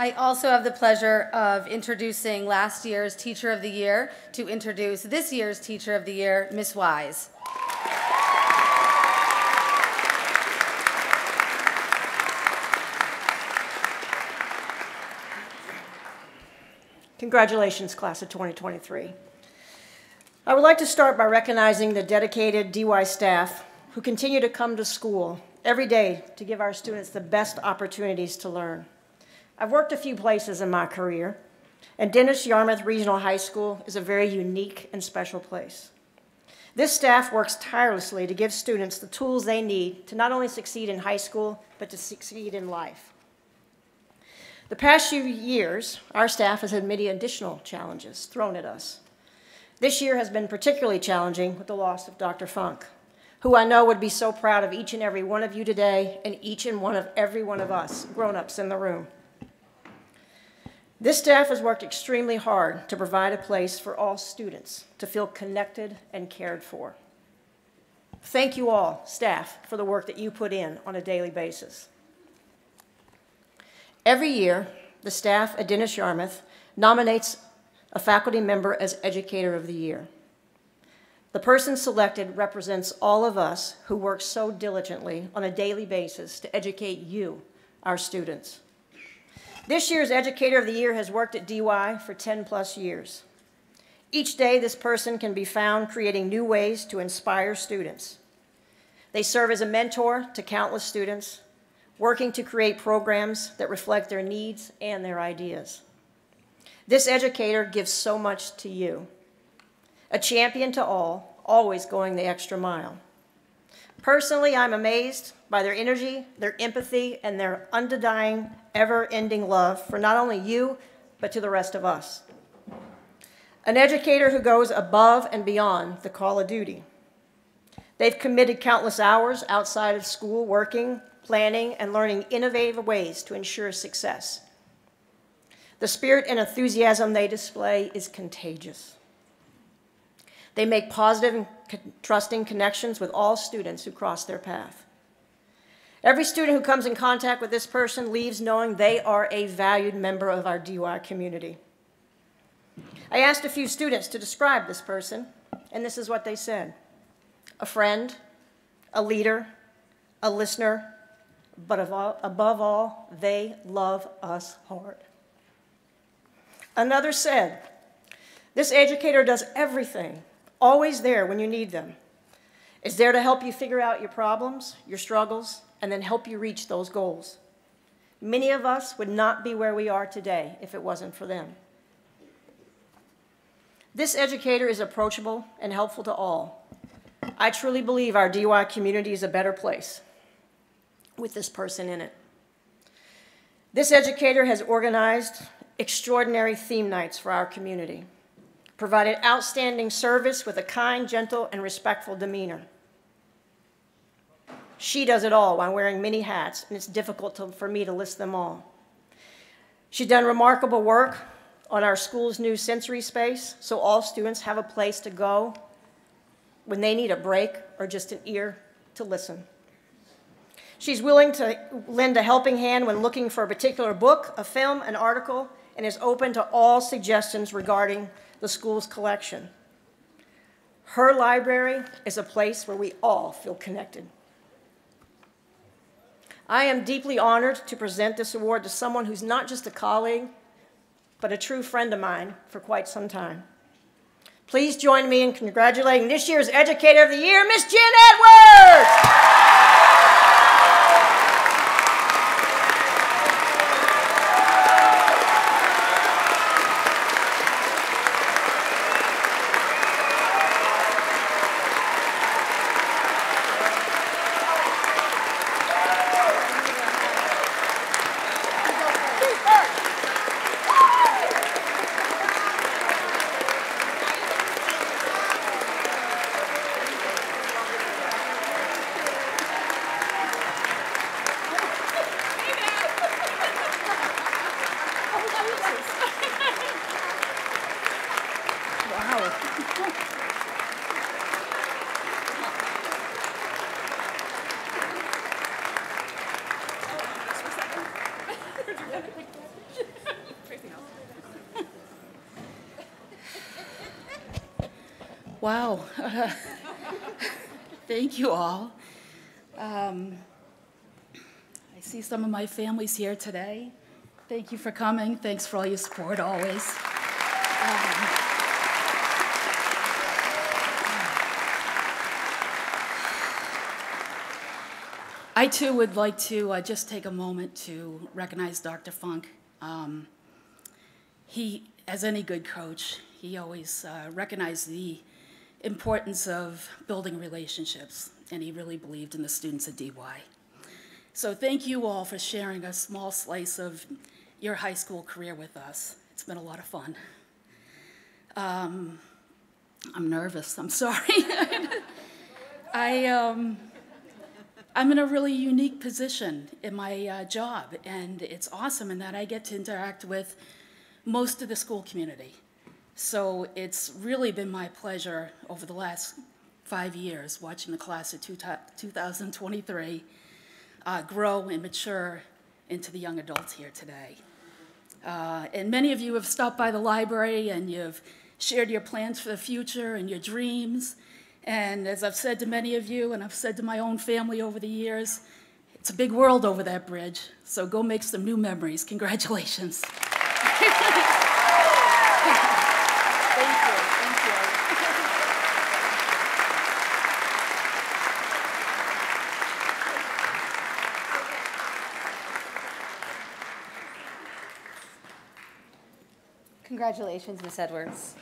[SPEAKER 2] I also have the pleasure of introducing last year's Teacher of the Year to introduce this year's Teacher of the Year, Miss Wise.
[SPEAKER 17] Congratulations, class of 2023. I would like to start by recognizing the dedicated DY staff who continue to come to school every day to give our students the best opportunities to learn. I've worked a few places in my career, and Dennis Yarmouth Regional High School is a very unique and special place. This staff works tirelessly to give students the tools they need to not only succeed in high school, but to succeed in life. The past few years, our staff has had many additional challenges thrown at us. This year has been particularly challenging with the loss of Dr. Funk, who I know would be so proud of each and every one of you today and each and one of every one of us grown-ups in the room. This staff has worked extremely hard to provide a place for all students to feel connected and cared for. Thank you all, staff, for the work that you put in on a daily basis. Every year, the staff at Dennis Yarmouth nominates a faculty member as Educator of the Year. The person selected represents all of us who work so diligently on a daily basis to educate you, our students. This year's Educator of the Year has worked at DY for 10 plus years. Each day, this person can be found creating new ways to inspire students. They serve as a mentor to countless students, working to create programs that reflect their needs and their ideas. This educator gives so much to you. A champion to all, always going the extra mile. Personally, I'm amazed by their energy, their empathy, and their undying, ever ending love for not only you, but to the rest of us. An educator who goes above and beyond the call of duty. They've committed countless hours outside of school working, planning, and learning innovative ways to ensure success. The spirit and enthusiasm they display is contagious. They make positive and trusting connections with all students who cross their path. Every student who comes in contact with this person leaves knowing they are a valued member of our DY community. I asked a few students to describe this person, and this is what they said. A friend, a leader, a listener, but above all, they love us hard. Another said, this educator does everything always there when you need them, is there to help you figure out your problems, your struggles, and then help you reach those goals. Many of us would not be where we are today if it wasn't for them. This educator is approachable and helpful to all. I truly believe our DY community is a better place with this person in it. This educator has organized extraordinary theme nights for our community, provided outstanding service with a kind, gentle, and respectful demeanor. She does it all while wearing many hats, and it's difficult to, for me to list them all. She's done remarkable work on our school's new sensory space, so all students have a place to go when they need a break or just an ear to listen. She's willing to lend a helping hand when looking for a particular book, a film, an article, and is open to all suggestions regarding the school's collection. Her library is a place where we all feel connected. I am deeply honored to present this award to someone who's not just a colleague, but a true friend of mine for quite some time. Please join me in congratulating this year's Educator of the Year, Miss Jen Edwards!
[SPEAKER 18] Wow. Thank you all. Um, I see some of my family's here today. Thank you for coming. Thanks for all your support always. Um, I too would like to uh, just take a moment to recognize Dr. Funk. Um, he, as any good coach, he always uh, recognized the importance of building relationships, and he really believed in the students at DY. So thank you all for sharing a small slice of your high school career with us. It's been a lot of fun. Um, I'm nervous, I'm [laughs] sorry. I, um, I'm in a really unique position in my uh, job, and it's awesome in that I get to interact with most of the school community. So it's really been my pleasure over the last five years watching the class of two 2023 uh, grow and mature into the young adults here today. Uh, and many of you have stopped by the library and you've shared your plans for the future and your dreams. And as I've said to many of you, and I've said to my own family over the years, it's a big world over that bridge. So go make some new memories. Congratulations.
[SPEAKER 2] Congratulations, Ms. Edwards.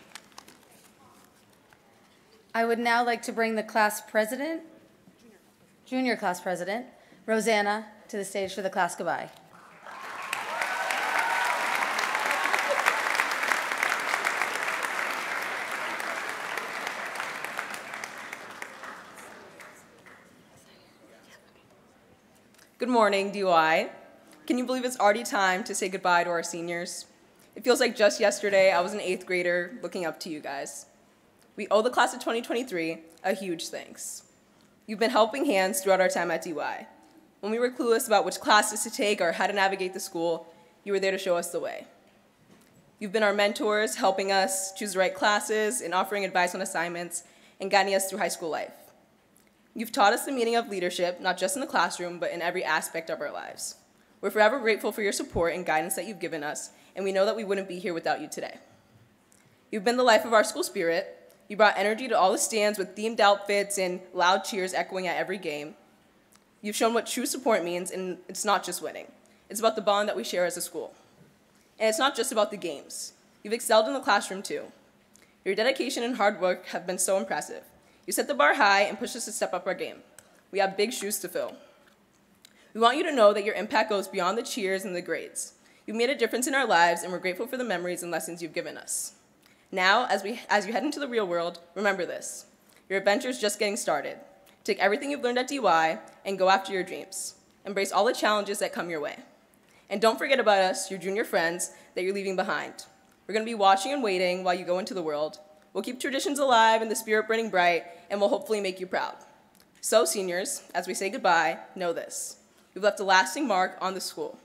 [SPEAKER 2] I would now like to bring the class president, junior class president, Rosanna, to the stage for the class goodbye.
[SPEAKER 19] Good morning, DY. Can you believe it's already time to say goodbye to our seniors? It feels like just yesterday I was an eighth grader looking up to you guys. We owe the class of 2023 a huge thanks. You've been helping hands throughout our time at DY. When we were clueless about which classes to take or how to navigate the school, you were there to show us the way. You've been our mentors, helping us choose the right classes and offering advice on assignments and guiding us through high school life. You've taught us the meaning of leadership, not just in the classroom, but in every aspect of our lives. We're forever grateful for your support and guidance that you've given us, and we know that we wouldn't be here without you today. You've been the life of our school spirit. You brought energy to all the stands with themed outfits and loud cheers echoing at every game. You've shown what true support means, and it's not just winning. It's about the bond that we share as a school. And it's not just about the games. You've excelled in the classroom too. Your dedication and hard work have been so impressive. You set the bar high and pushed us to step up our game. We have big shoes to fill. We want you to know that your impact goes beyond the cheers and the grades. You've made a difference in our lives, and we're grateful for the memories and lessons you've given us. Now, as, we, as you head into the real world, remember this. Your adventure is just getting started. Take everything you've learned at DY and go after your dreams. Embrace all the challenges that come your way. And don't forget about us, your junior friends, that you're leaving behind. We're going to be watching and waiting while you go into the world. We'll keep traditions alive and the spirit burning bright, and we'll hopefully make you proud. So, seniors, as we say goodbye, know this. You've left a lasting mark on the school.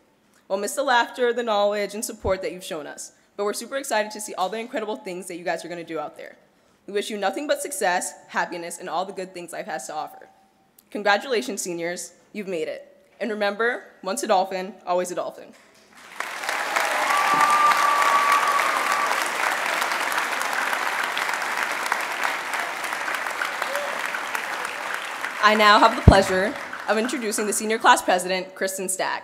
[SPEAKER 19] We'll miss the laughter, the knowledge, and support that you've shown us, but we're super excited to see all the incredible things that you guys are going to do out there. We wish you nothing but success, happiness, and all the good things life has to offer. Congratulations, seniors. You've made it. And remember, once a dolphin, always a dolphin. I now have the pleasure of introducing the senior class president, Kristen Stagg.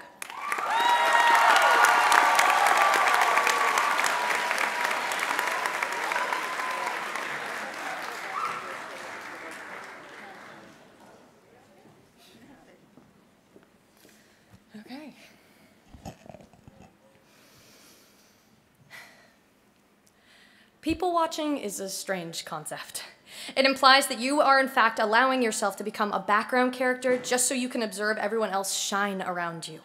[SPEAKER 6] Okay.
[SPEAKER 20] People watching is a strange concept. It implies that you are, in fact, allowing yourself to become a background character just so you can observe everyone else shine around you.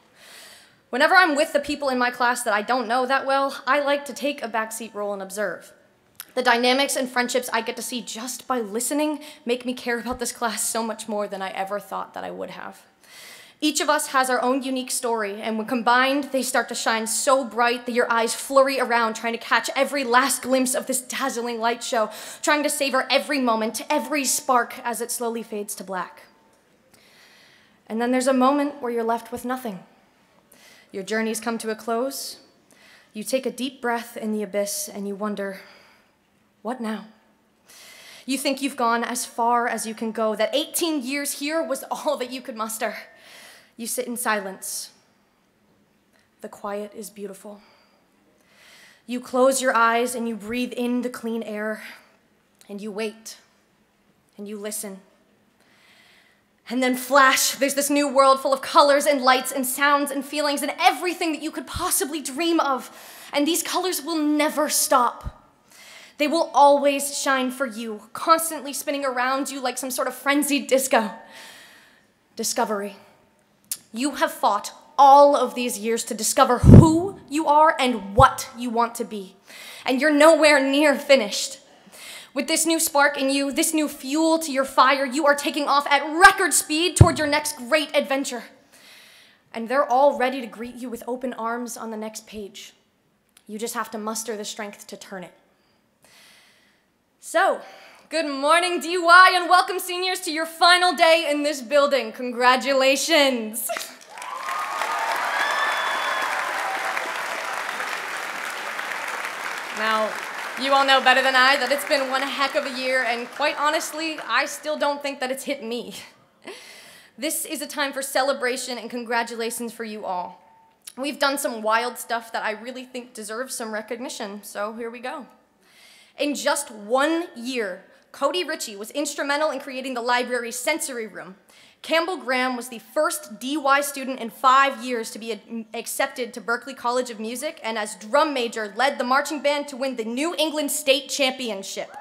[SPEAKER 20] Whenever I'm with the people in my class that I don't know that well, I like to take a backseat role and observe. The dynamics and friendships I get to see just by listening make me care about this class so much more than I ever thought that I would have. Each of us has our own unique story, and when combined, they start to shine so bright that your eyes flurry around trying to catch every last glimpse of this dazzling light show, trying to savor every moment, every spark as it slowly fades to black. And then there's a moment where you're left with nothing. Your journey's come to a close. You take a deep breath in the abyss and you wonder, what now? You think you've gone as far as you can go, that 18 years here was all that you could muster. You sit in silence. The quiet is beautiful. You close your eyes and you breathe in the clean air, and you wait, and you listen. And then, flash, there's this new world full of colors and lights and sounds and feelings and everything that you could possibly dream of. And these colors will never stop. They will always shine for you, constantly spinning around you like some sort of frenzied disco. Discovery. You have fought all of these years to discover who you are and what you want to be. And you're nowhere near finished. With this new spark in you, this new fuel to your fire, you are taking off at record speed toward your next great adventure. And they're all ready to greet you with open arms on the next page. You just have to muster the strength to turn it. So, good morning, DY, and welcome, seniors, to your final day in this building. Congratulations. Now, you all know better than I that it's been one heck of a year, and quite honestly, I still don't think that it's hit me. This is a time for celebration and congratulations for you all. We've done some wild stuff that I really think deserves some recognition, so here we go. In just one year, Cody Ritchie was instrumental in creating the library's sensory room. Campbell Graham was the first DY student in five years to be accepted to Berklee College of Music, and as drum major, led the marching band to win the New England State Championship.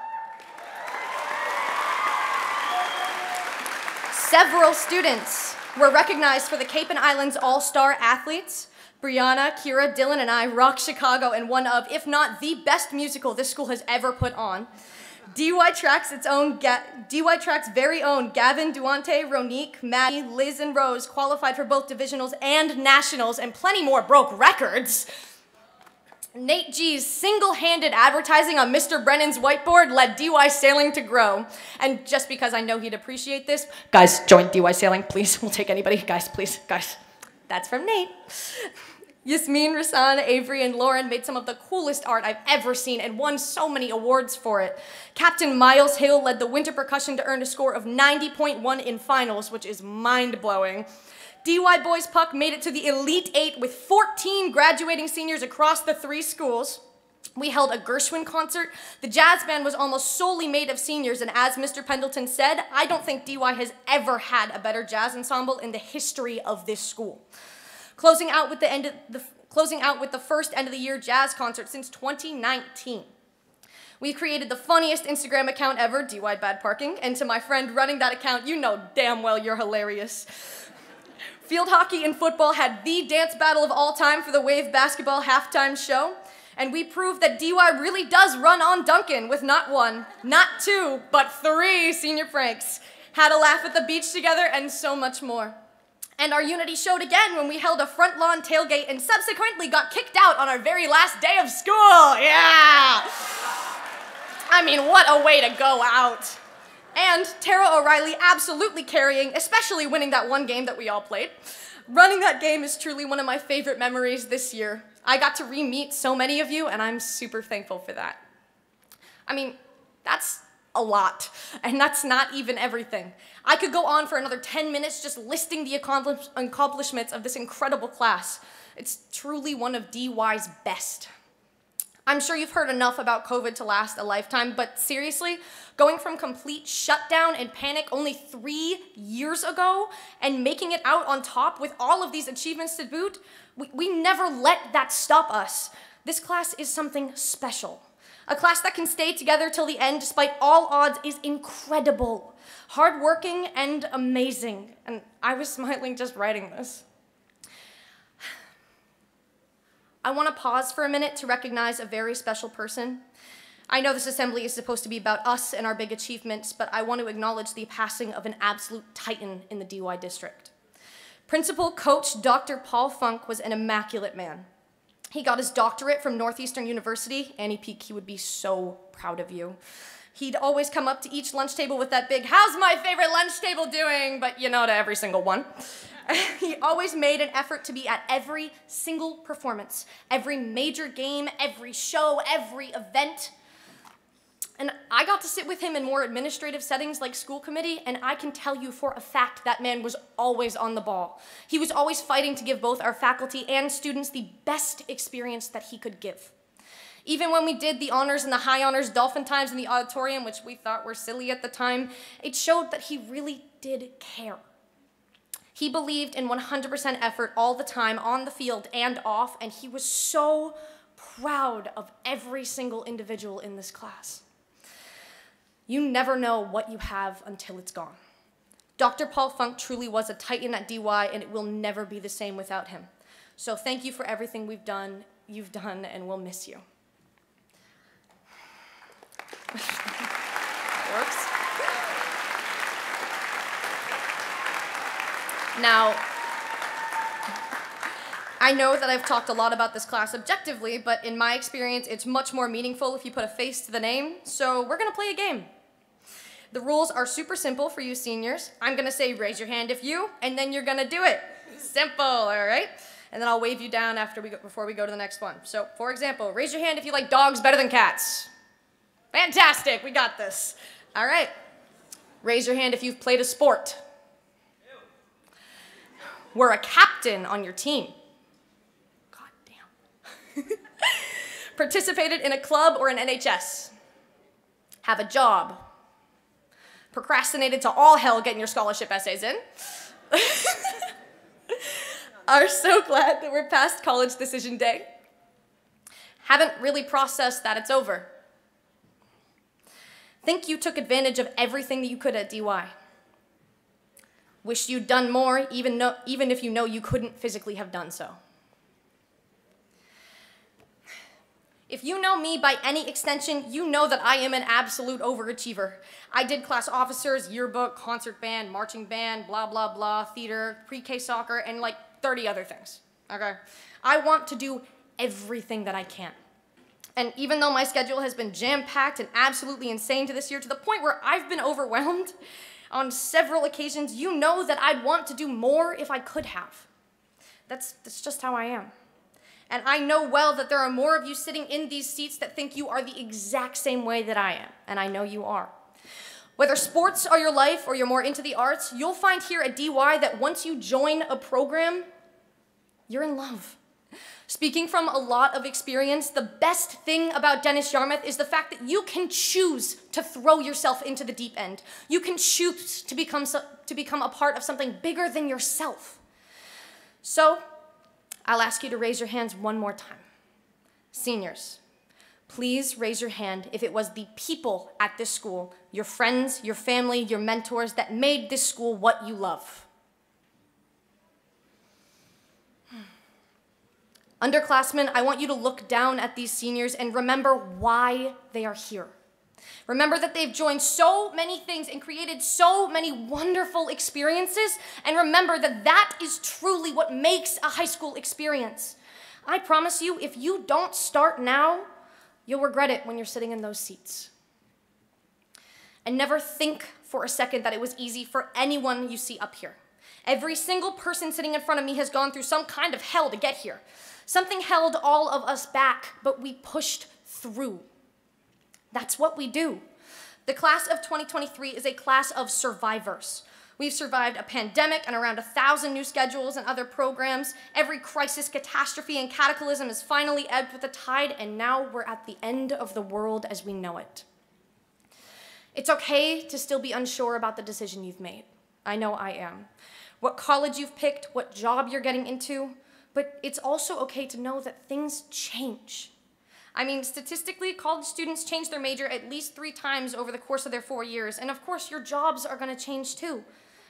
[SPEAKER 20] Several students were recognized for the Cape and Islands All-Star Athletes. Brianna, Kira, Dylan, and I rock Chicago in one of, if not the best musical this school has ever put on. DY Tracks its own Ga DY Tracks very own Gavin, Duante, Ronique, Maddie, Liz, and Rose qualified for both divisionals and nationals, and plenty more broke records. Nate G's single-handed advertising on Mr. Brennan's whiteboard led DY Sailing to grow. And just because I know he'd appreciate this, guys, join DY Sailing, please. [laughs] We'll take anybody. Guys, please, guys. That's from Nate. [laughs] Yasmin, Rasan, Avery, and Lauren made some of the coolest art I've ever seen and won so many awards for it. Captain Miles Hill led the winter percussion to earn a score of 90.1 in finals, which is mind-blowing. DY Boys Puck made it to the Elite Eight with 14 graduating seniors across the three schools. We held a Gershwin concert. The jazz band was almost solely made of seniors, and as Mr. Pendleton said, I don't think DY has ever had a better jazz ensemble in the history of this school. Closing out with the end of the closing out with the first end of the year jazz concert since 2019. We created the funniest Instagram account ever, DY Bad Parking, and to my friend running that account, you know damn well you're hilarious. Field hockey and football had the dance battle of all time for the Wave basketball halftime show, and we proved that DY really does run on Dunkin with not one, not two, but three senior pranks. Had a laugh at the beach together and so much more. And our unity showed again when we held a front lawn tailgate and subsequently got kicked out on our very last day of school. Yeah! I mean, what a way to go out. And Tara O'Reilly absolutely carrying, especially winning that one game that we all played. Running that game is truly one of my favorite memories this year. I got to re-meet so many of you, and I'm super thankful for that. I mean, that's a lot, and that's not even everything. I could go on for another 10 minutes just listing the accomplish accomplishments of this incredible class. It's truly one of DY's best. I'm sure you've heard enough about COVID to last a lifetime, but seriously, going from complete shutdown and panic only three years ago and making it out on top with all of these achievements to boot, we, we never let that stop us. This class is something special. A class that can stay together till the end despite all odds is incredible, hardworking, and amazing. And I was [laughs] smiling just writing this. [sighs] I want to pause for a minute to recognize a very special person. I know this assembly is supposed to be about us and our big achievements, but I want to acknowledge the passing of an absolute titan in the DY district. Principal coach Dr. Paul Funk was an immaculate man. He got his doctorate from Northeastern University. Annie Peak, he would be so proud of you. He'd always come up to each lunch table with that big, how's my favorite lunch table doing? But you know, to every single one. [laughs] he always made an effort to be at every single performance, every major game, every show, every event. And I got to sit with him in more administrative settings like school committee, and I can tell you for a fact that man was always on the ball. He was always fighting to give both our faculty and students the best experience that he could give. Even when we did the honors and the high honors dolphin times in the auditorium, which we thought were silly at the time, it showed that he really did care. He believed in 100% effort all the time, on the field and off, and he was so proud of every single individual in this class. You never know what you have until it's gone. Dr. Paul Funk truly was a titan at DY, and it will never be the same without him. So thank you for everything we've done, you've done, and we'll miss you. [laughs] works. Now, I know that I've talked a lot about this class objectively, but in my experience, it's much more meaningful if you put a face to the name, so we're gonna play a game. The rules are super simple for you seniors. I'm gonna say raise your hand if you, and then you're gonna do it. Simple, all right? And then I'll wave you down after we go, before we go to the next one. So, for example, raise your hand if you like dogs better than cats. Fantastic, we got this. All right. Raise your hand if you've played a sport were a captain on your team. God damn. [laughs] Participated in a club or an NHS. Have a job. Procrastinated to all hell getting your scholarship essays in. [laughs] Are so glad that we're past college decision day. Haven't really processed that it's over. Think you took advantage of everything that you could at DY. Wish you'd done more, even, no, even if you know you couldn't physically have done so. If you know me by any extension, you know that I am an absolute overachiever. I did class officers, yearbook, concert band, marching band, blah, blah, blah, theater, pre-K soccer, and like 30 other things, okay? I want to do everything that I can. And even though my schedule has been jam-packed and absolutely insane to this year, to the point where I've been [laughs] overwhelmed, on several occasions, you know that I'd want to do more if I could have. That's, that's just how I am. And I know well that there are more of you sitting in these seats that think you are the exact same way that I am, and I know you are. Whether sports are your life or you're more into the arts, you'll find here at DY that once you join a program, you're in love. Speaking from a lot of experience, the best thing about Dennis Yarmouth is the fact that you can choose to throw yourself into the deep end. You can choose to become, to become a part of something bigger than yourself. So, I'll ask you to raise your hands one more time. Seniors, please raise your hand if it was the people at this school, your friends, your family, your mentors, that made this school what you love. Hmm. Underclassmen, I want you to look down at these seniors and remember why they are here. Remember that they've joined so many things and created so many wonderful experiences, and remember that that is truly what makes a high school experience. I promise you, if you don't start now, you'll regret it when you're sitting in those seats. And never think for a second that it was easy for anyone you see up here. Every single person sitting in front of me has gone through some kind of hell to get here. Something held all of us back, but we pushed through. That's what we do. The class of 2023 is a class of survivors. We've survived a pandemic and around a thousand new schedules and other programs. Every crisis, catastrophe, and cataclysm has finally ebbed with the tide, and now we're at the end of the world as we know it. It's okay to still be unsure about the decision you've made. I know I am. What college you've picked, what job you're getting into, but it's also okay to know that things change. I mean, statistically, college students change their major at least three times over the course of their four years, and of course, your jobs are going to change too.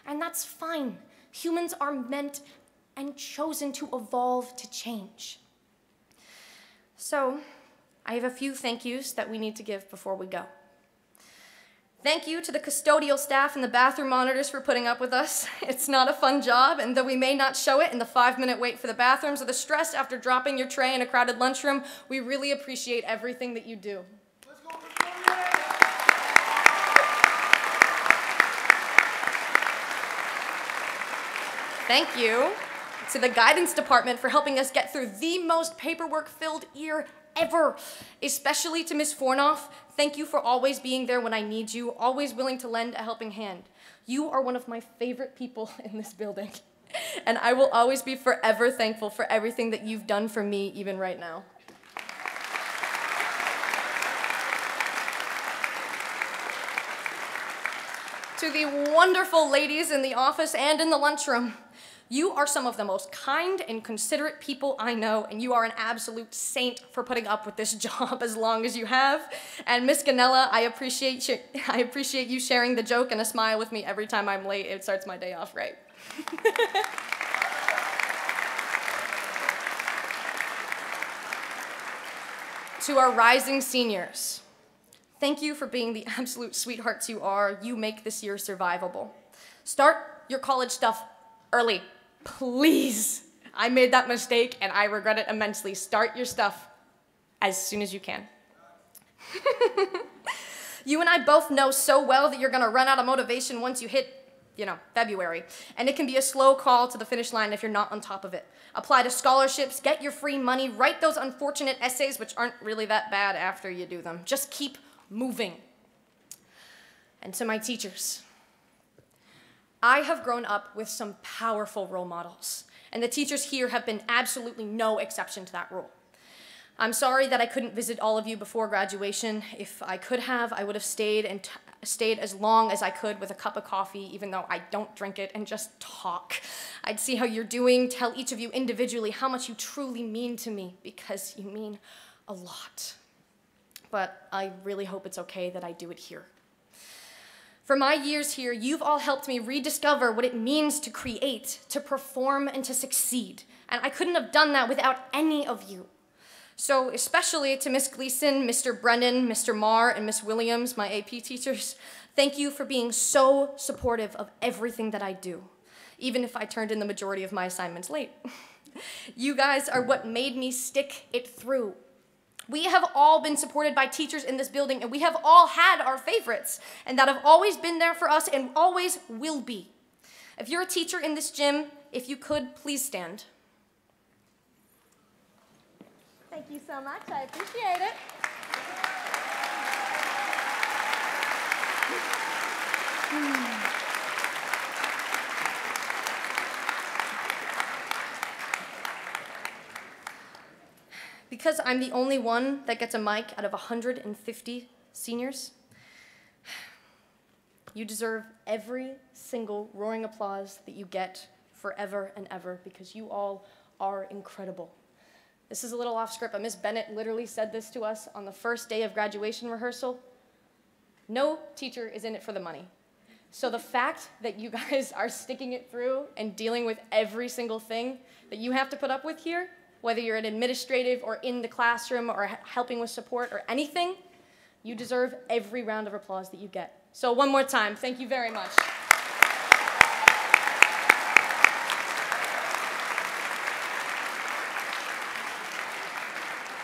[SPEAKER 20] And that's fine. Humans are meant and chosen to evolve to change. So, I have a few thank yous that we need to give before we go. Thank you to the custodial staff and the bathroom monitors for putting up with us. [laughs] It's not a fun job, and though we may not show it in the five minute wait for the bathrooms or the stress after dropping your tray in a crowded lunchroom, we really appreciate everything that you do. Thank you to the guidance department for helping us get through the most paperwork filled year ever, especially to Miss Fornoff. Thank you for always being there when I need you, always willing to lend a helping hand. You are one of my favorite people [laughs] in this building, [laughs] and I will always be forever thankful for everything that you've done for me, even right now. To the wonderful ladies in the office and in the lunchroom, you are some of the most kind and considerate people I know, and you are an absolute saint for putting up with this [laughs] job as long as you have. And Miss Ganella, I appreciate you, [laughs] I appreciate you sharing the joke and a smile with me every time I'm late. It starts my day off right. [laughs] to our rising seniors, thank you for being the absolute sweethearts you are. You make this year survivable. Start your college stuff early please. I made that mistake and I regret it immensely. Start your stuff as soon as you can. [laughs] you and I both know so well that you're going to run out of motivation once you hit, you know, February. And it can be a slow call to the finish line if you're not on top of it. Apply to scholarships, get your free money, write those unfortunate essays, which aren't really that bad after you do them. Just keep moving. And to my teachers, I have grown up with some powerful role models, and the teachers here have been absolutely no exception to that rule. I'm sorry that I couldn't visit all of you before graduation. If I could have, I would have stayed and stayed as long as I could with a cup of coffee, even though I don't drink it, and just talk. I'd see how you're doing, tell each of you individually how much you truly mean to me, because you mean a lot. But I really hope it's okay that I do it here. For my years here, you've all helped me rediscover what it means to create, to perform, and to succeed. And I couldn't have done that without any of you. So, especially to Miss Gleason, Mr. Brennan, Mr. Marr, and Miss Williams, my AP teachers, thank you for being so supportive of everything that I do, even if I turned in the majority of my assignments late. [laughs] you guys are what made me stick it through. We have all been supported by teachers in this building, and we have all had our favorites, and that have always been there for us and always will be. If you're a teacher in this gym, if you could, please stand. Thank you so much. I appreciate it. Because I'm the only one that gets a mic out of 150 seniors, you deserve every single roaring applause that you get forever and ever because you all are incredible. This is a little off script, but Miss Bennett literally said this to us on the first day of graduation rehearsal. No teacher is in it for the money. So the fact that you [laughs] guys are sticking it through and dealing with every single thing that you have to put up with here, whether you're an administrative or in the classroom or helping with support or anything, you deserve every round of applause that you get. So one more time, thank you very much.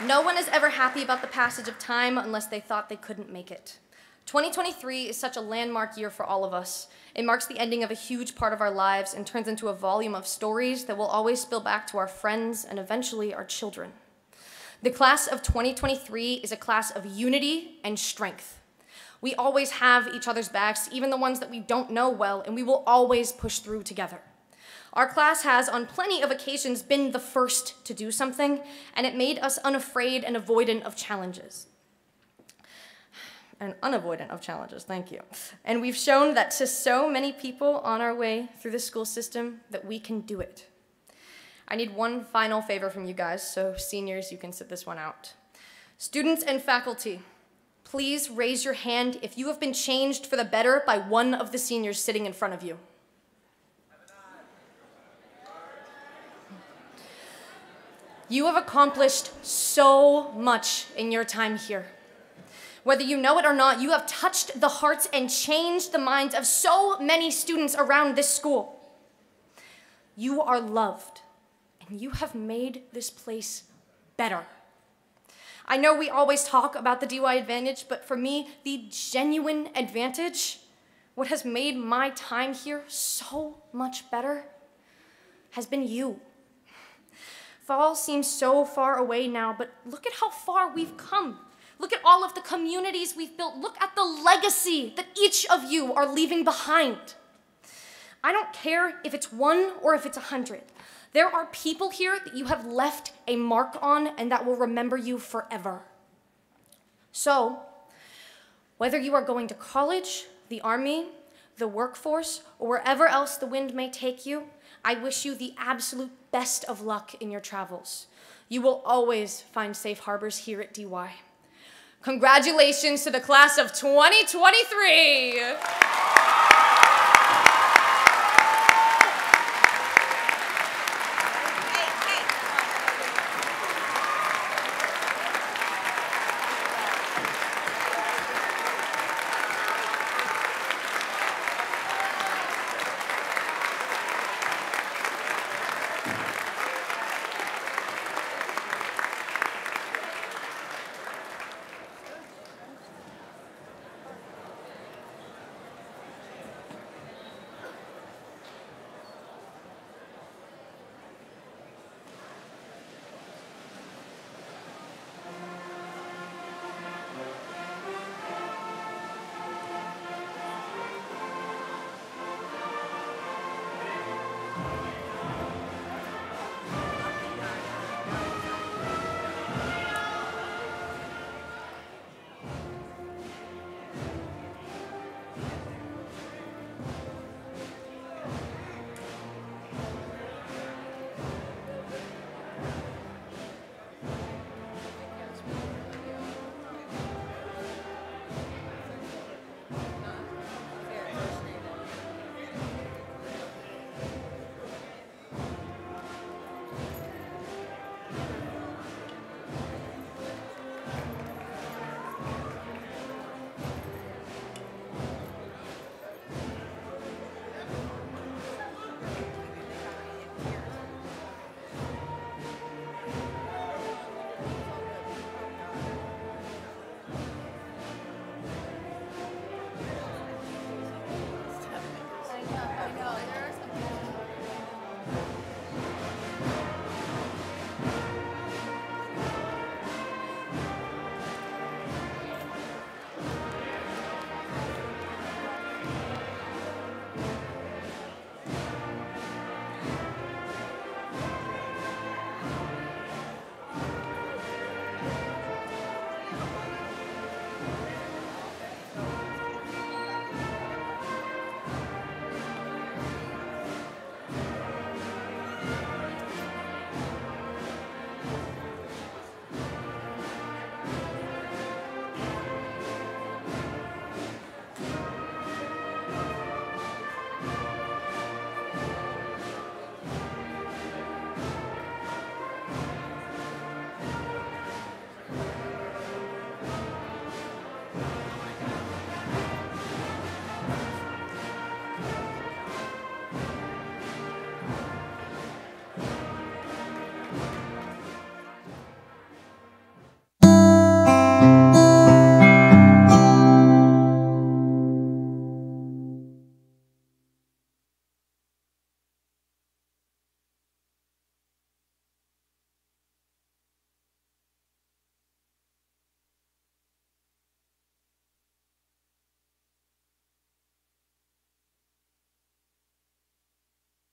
[SPEAKER 20] No one is ever happy about the passage of time unless they thought they couldn't make it. 2023 is such a landmark year for all of us. It marks the ending of a huge part of our lives and turns into a volume of stories that will always spill back to our friends and eventually our children. The class of 2023 is a class of unity and strength. We always have each other's backs, even the ones that we don't know well, and we will always push through together. Our class has, on plenty of occasions, been the first to do something, and it made us unafraid and avoidant of challenges. And unavoidant of challenges, thank you. And we've shown that to so many people on our way through the school system that we can do it. I need one final favor from you guys, so seniors, you can sit this one out. Students and faculty, please raise your hand if you have been changed for the better by one of the seniors sitting in front of you. You have accomplished so much in your time here. Whether you know it or not, you have touched the hearts and changed the minds of so many students around this school. You are loved, and you have made this place better. I know we always talk about the DY advantage, but for me, the genuine advantage, what has made my time here so much better, has been you. Fall seems so far away now, but look at how far we've come. Look at all of the communities we've built. Look at the legacy that each of you are leaving behind. I don't care if it's one or if it's a hundred. There are people here that you have left a mark on and that will remember you forever. So, whether you are going to college, the army, the workforce, or wherever else the wind may take you, I wish you the absolute best of luck in your travels. You will always find safe harbors here at DY. Congratulations to the class of 2023!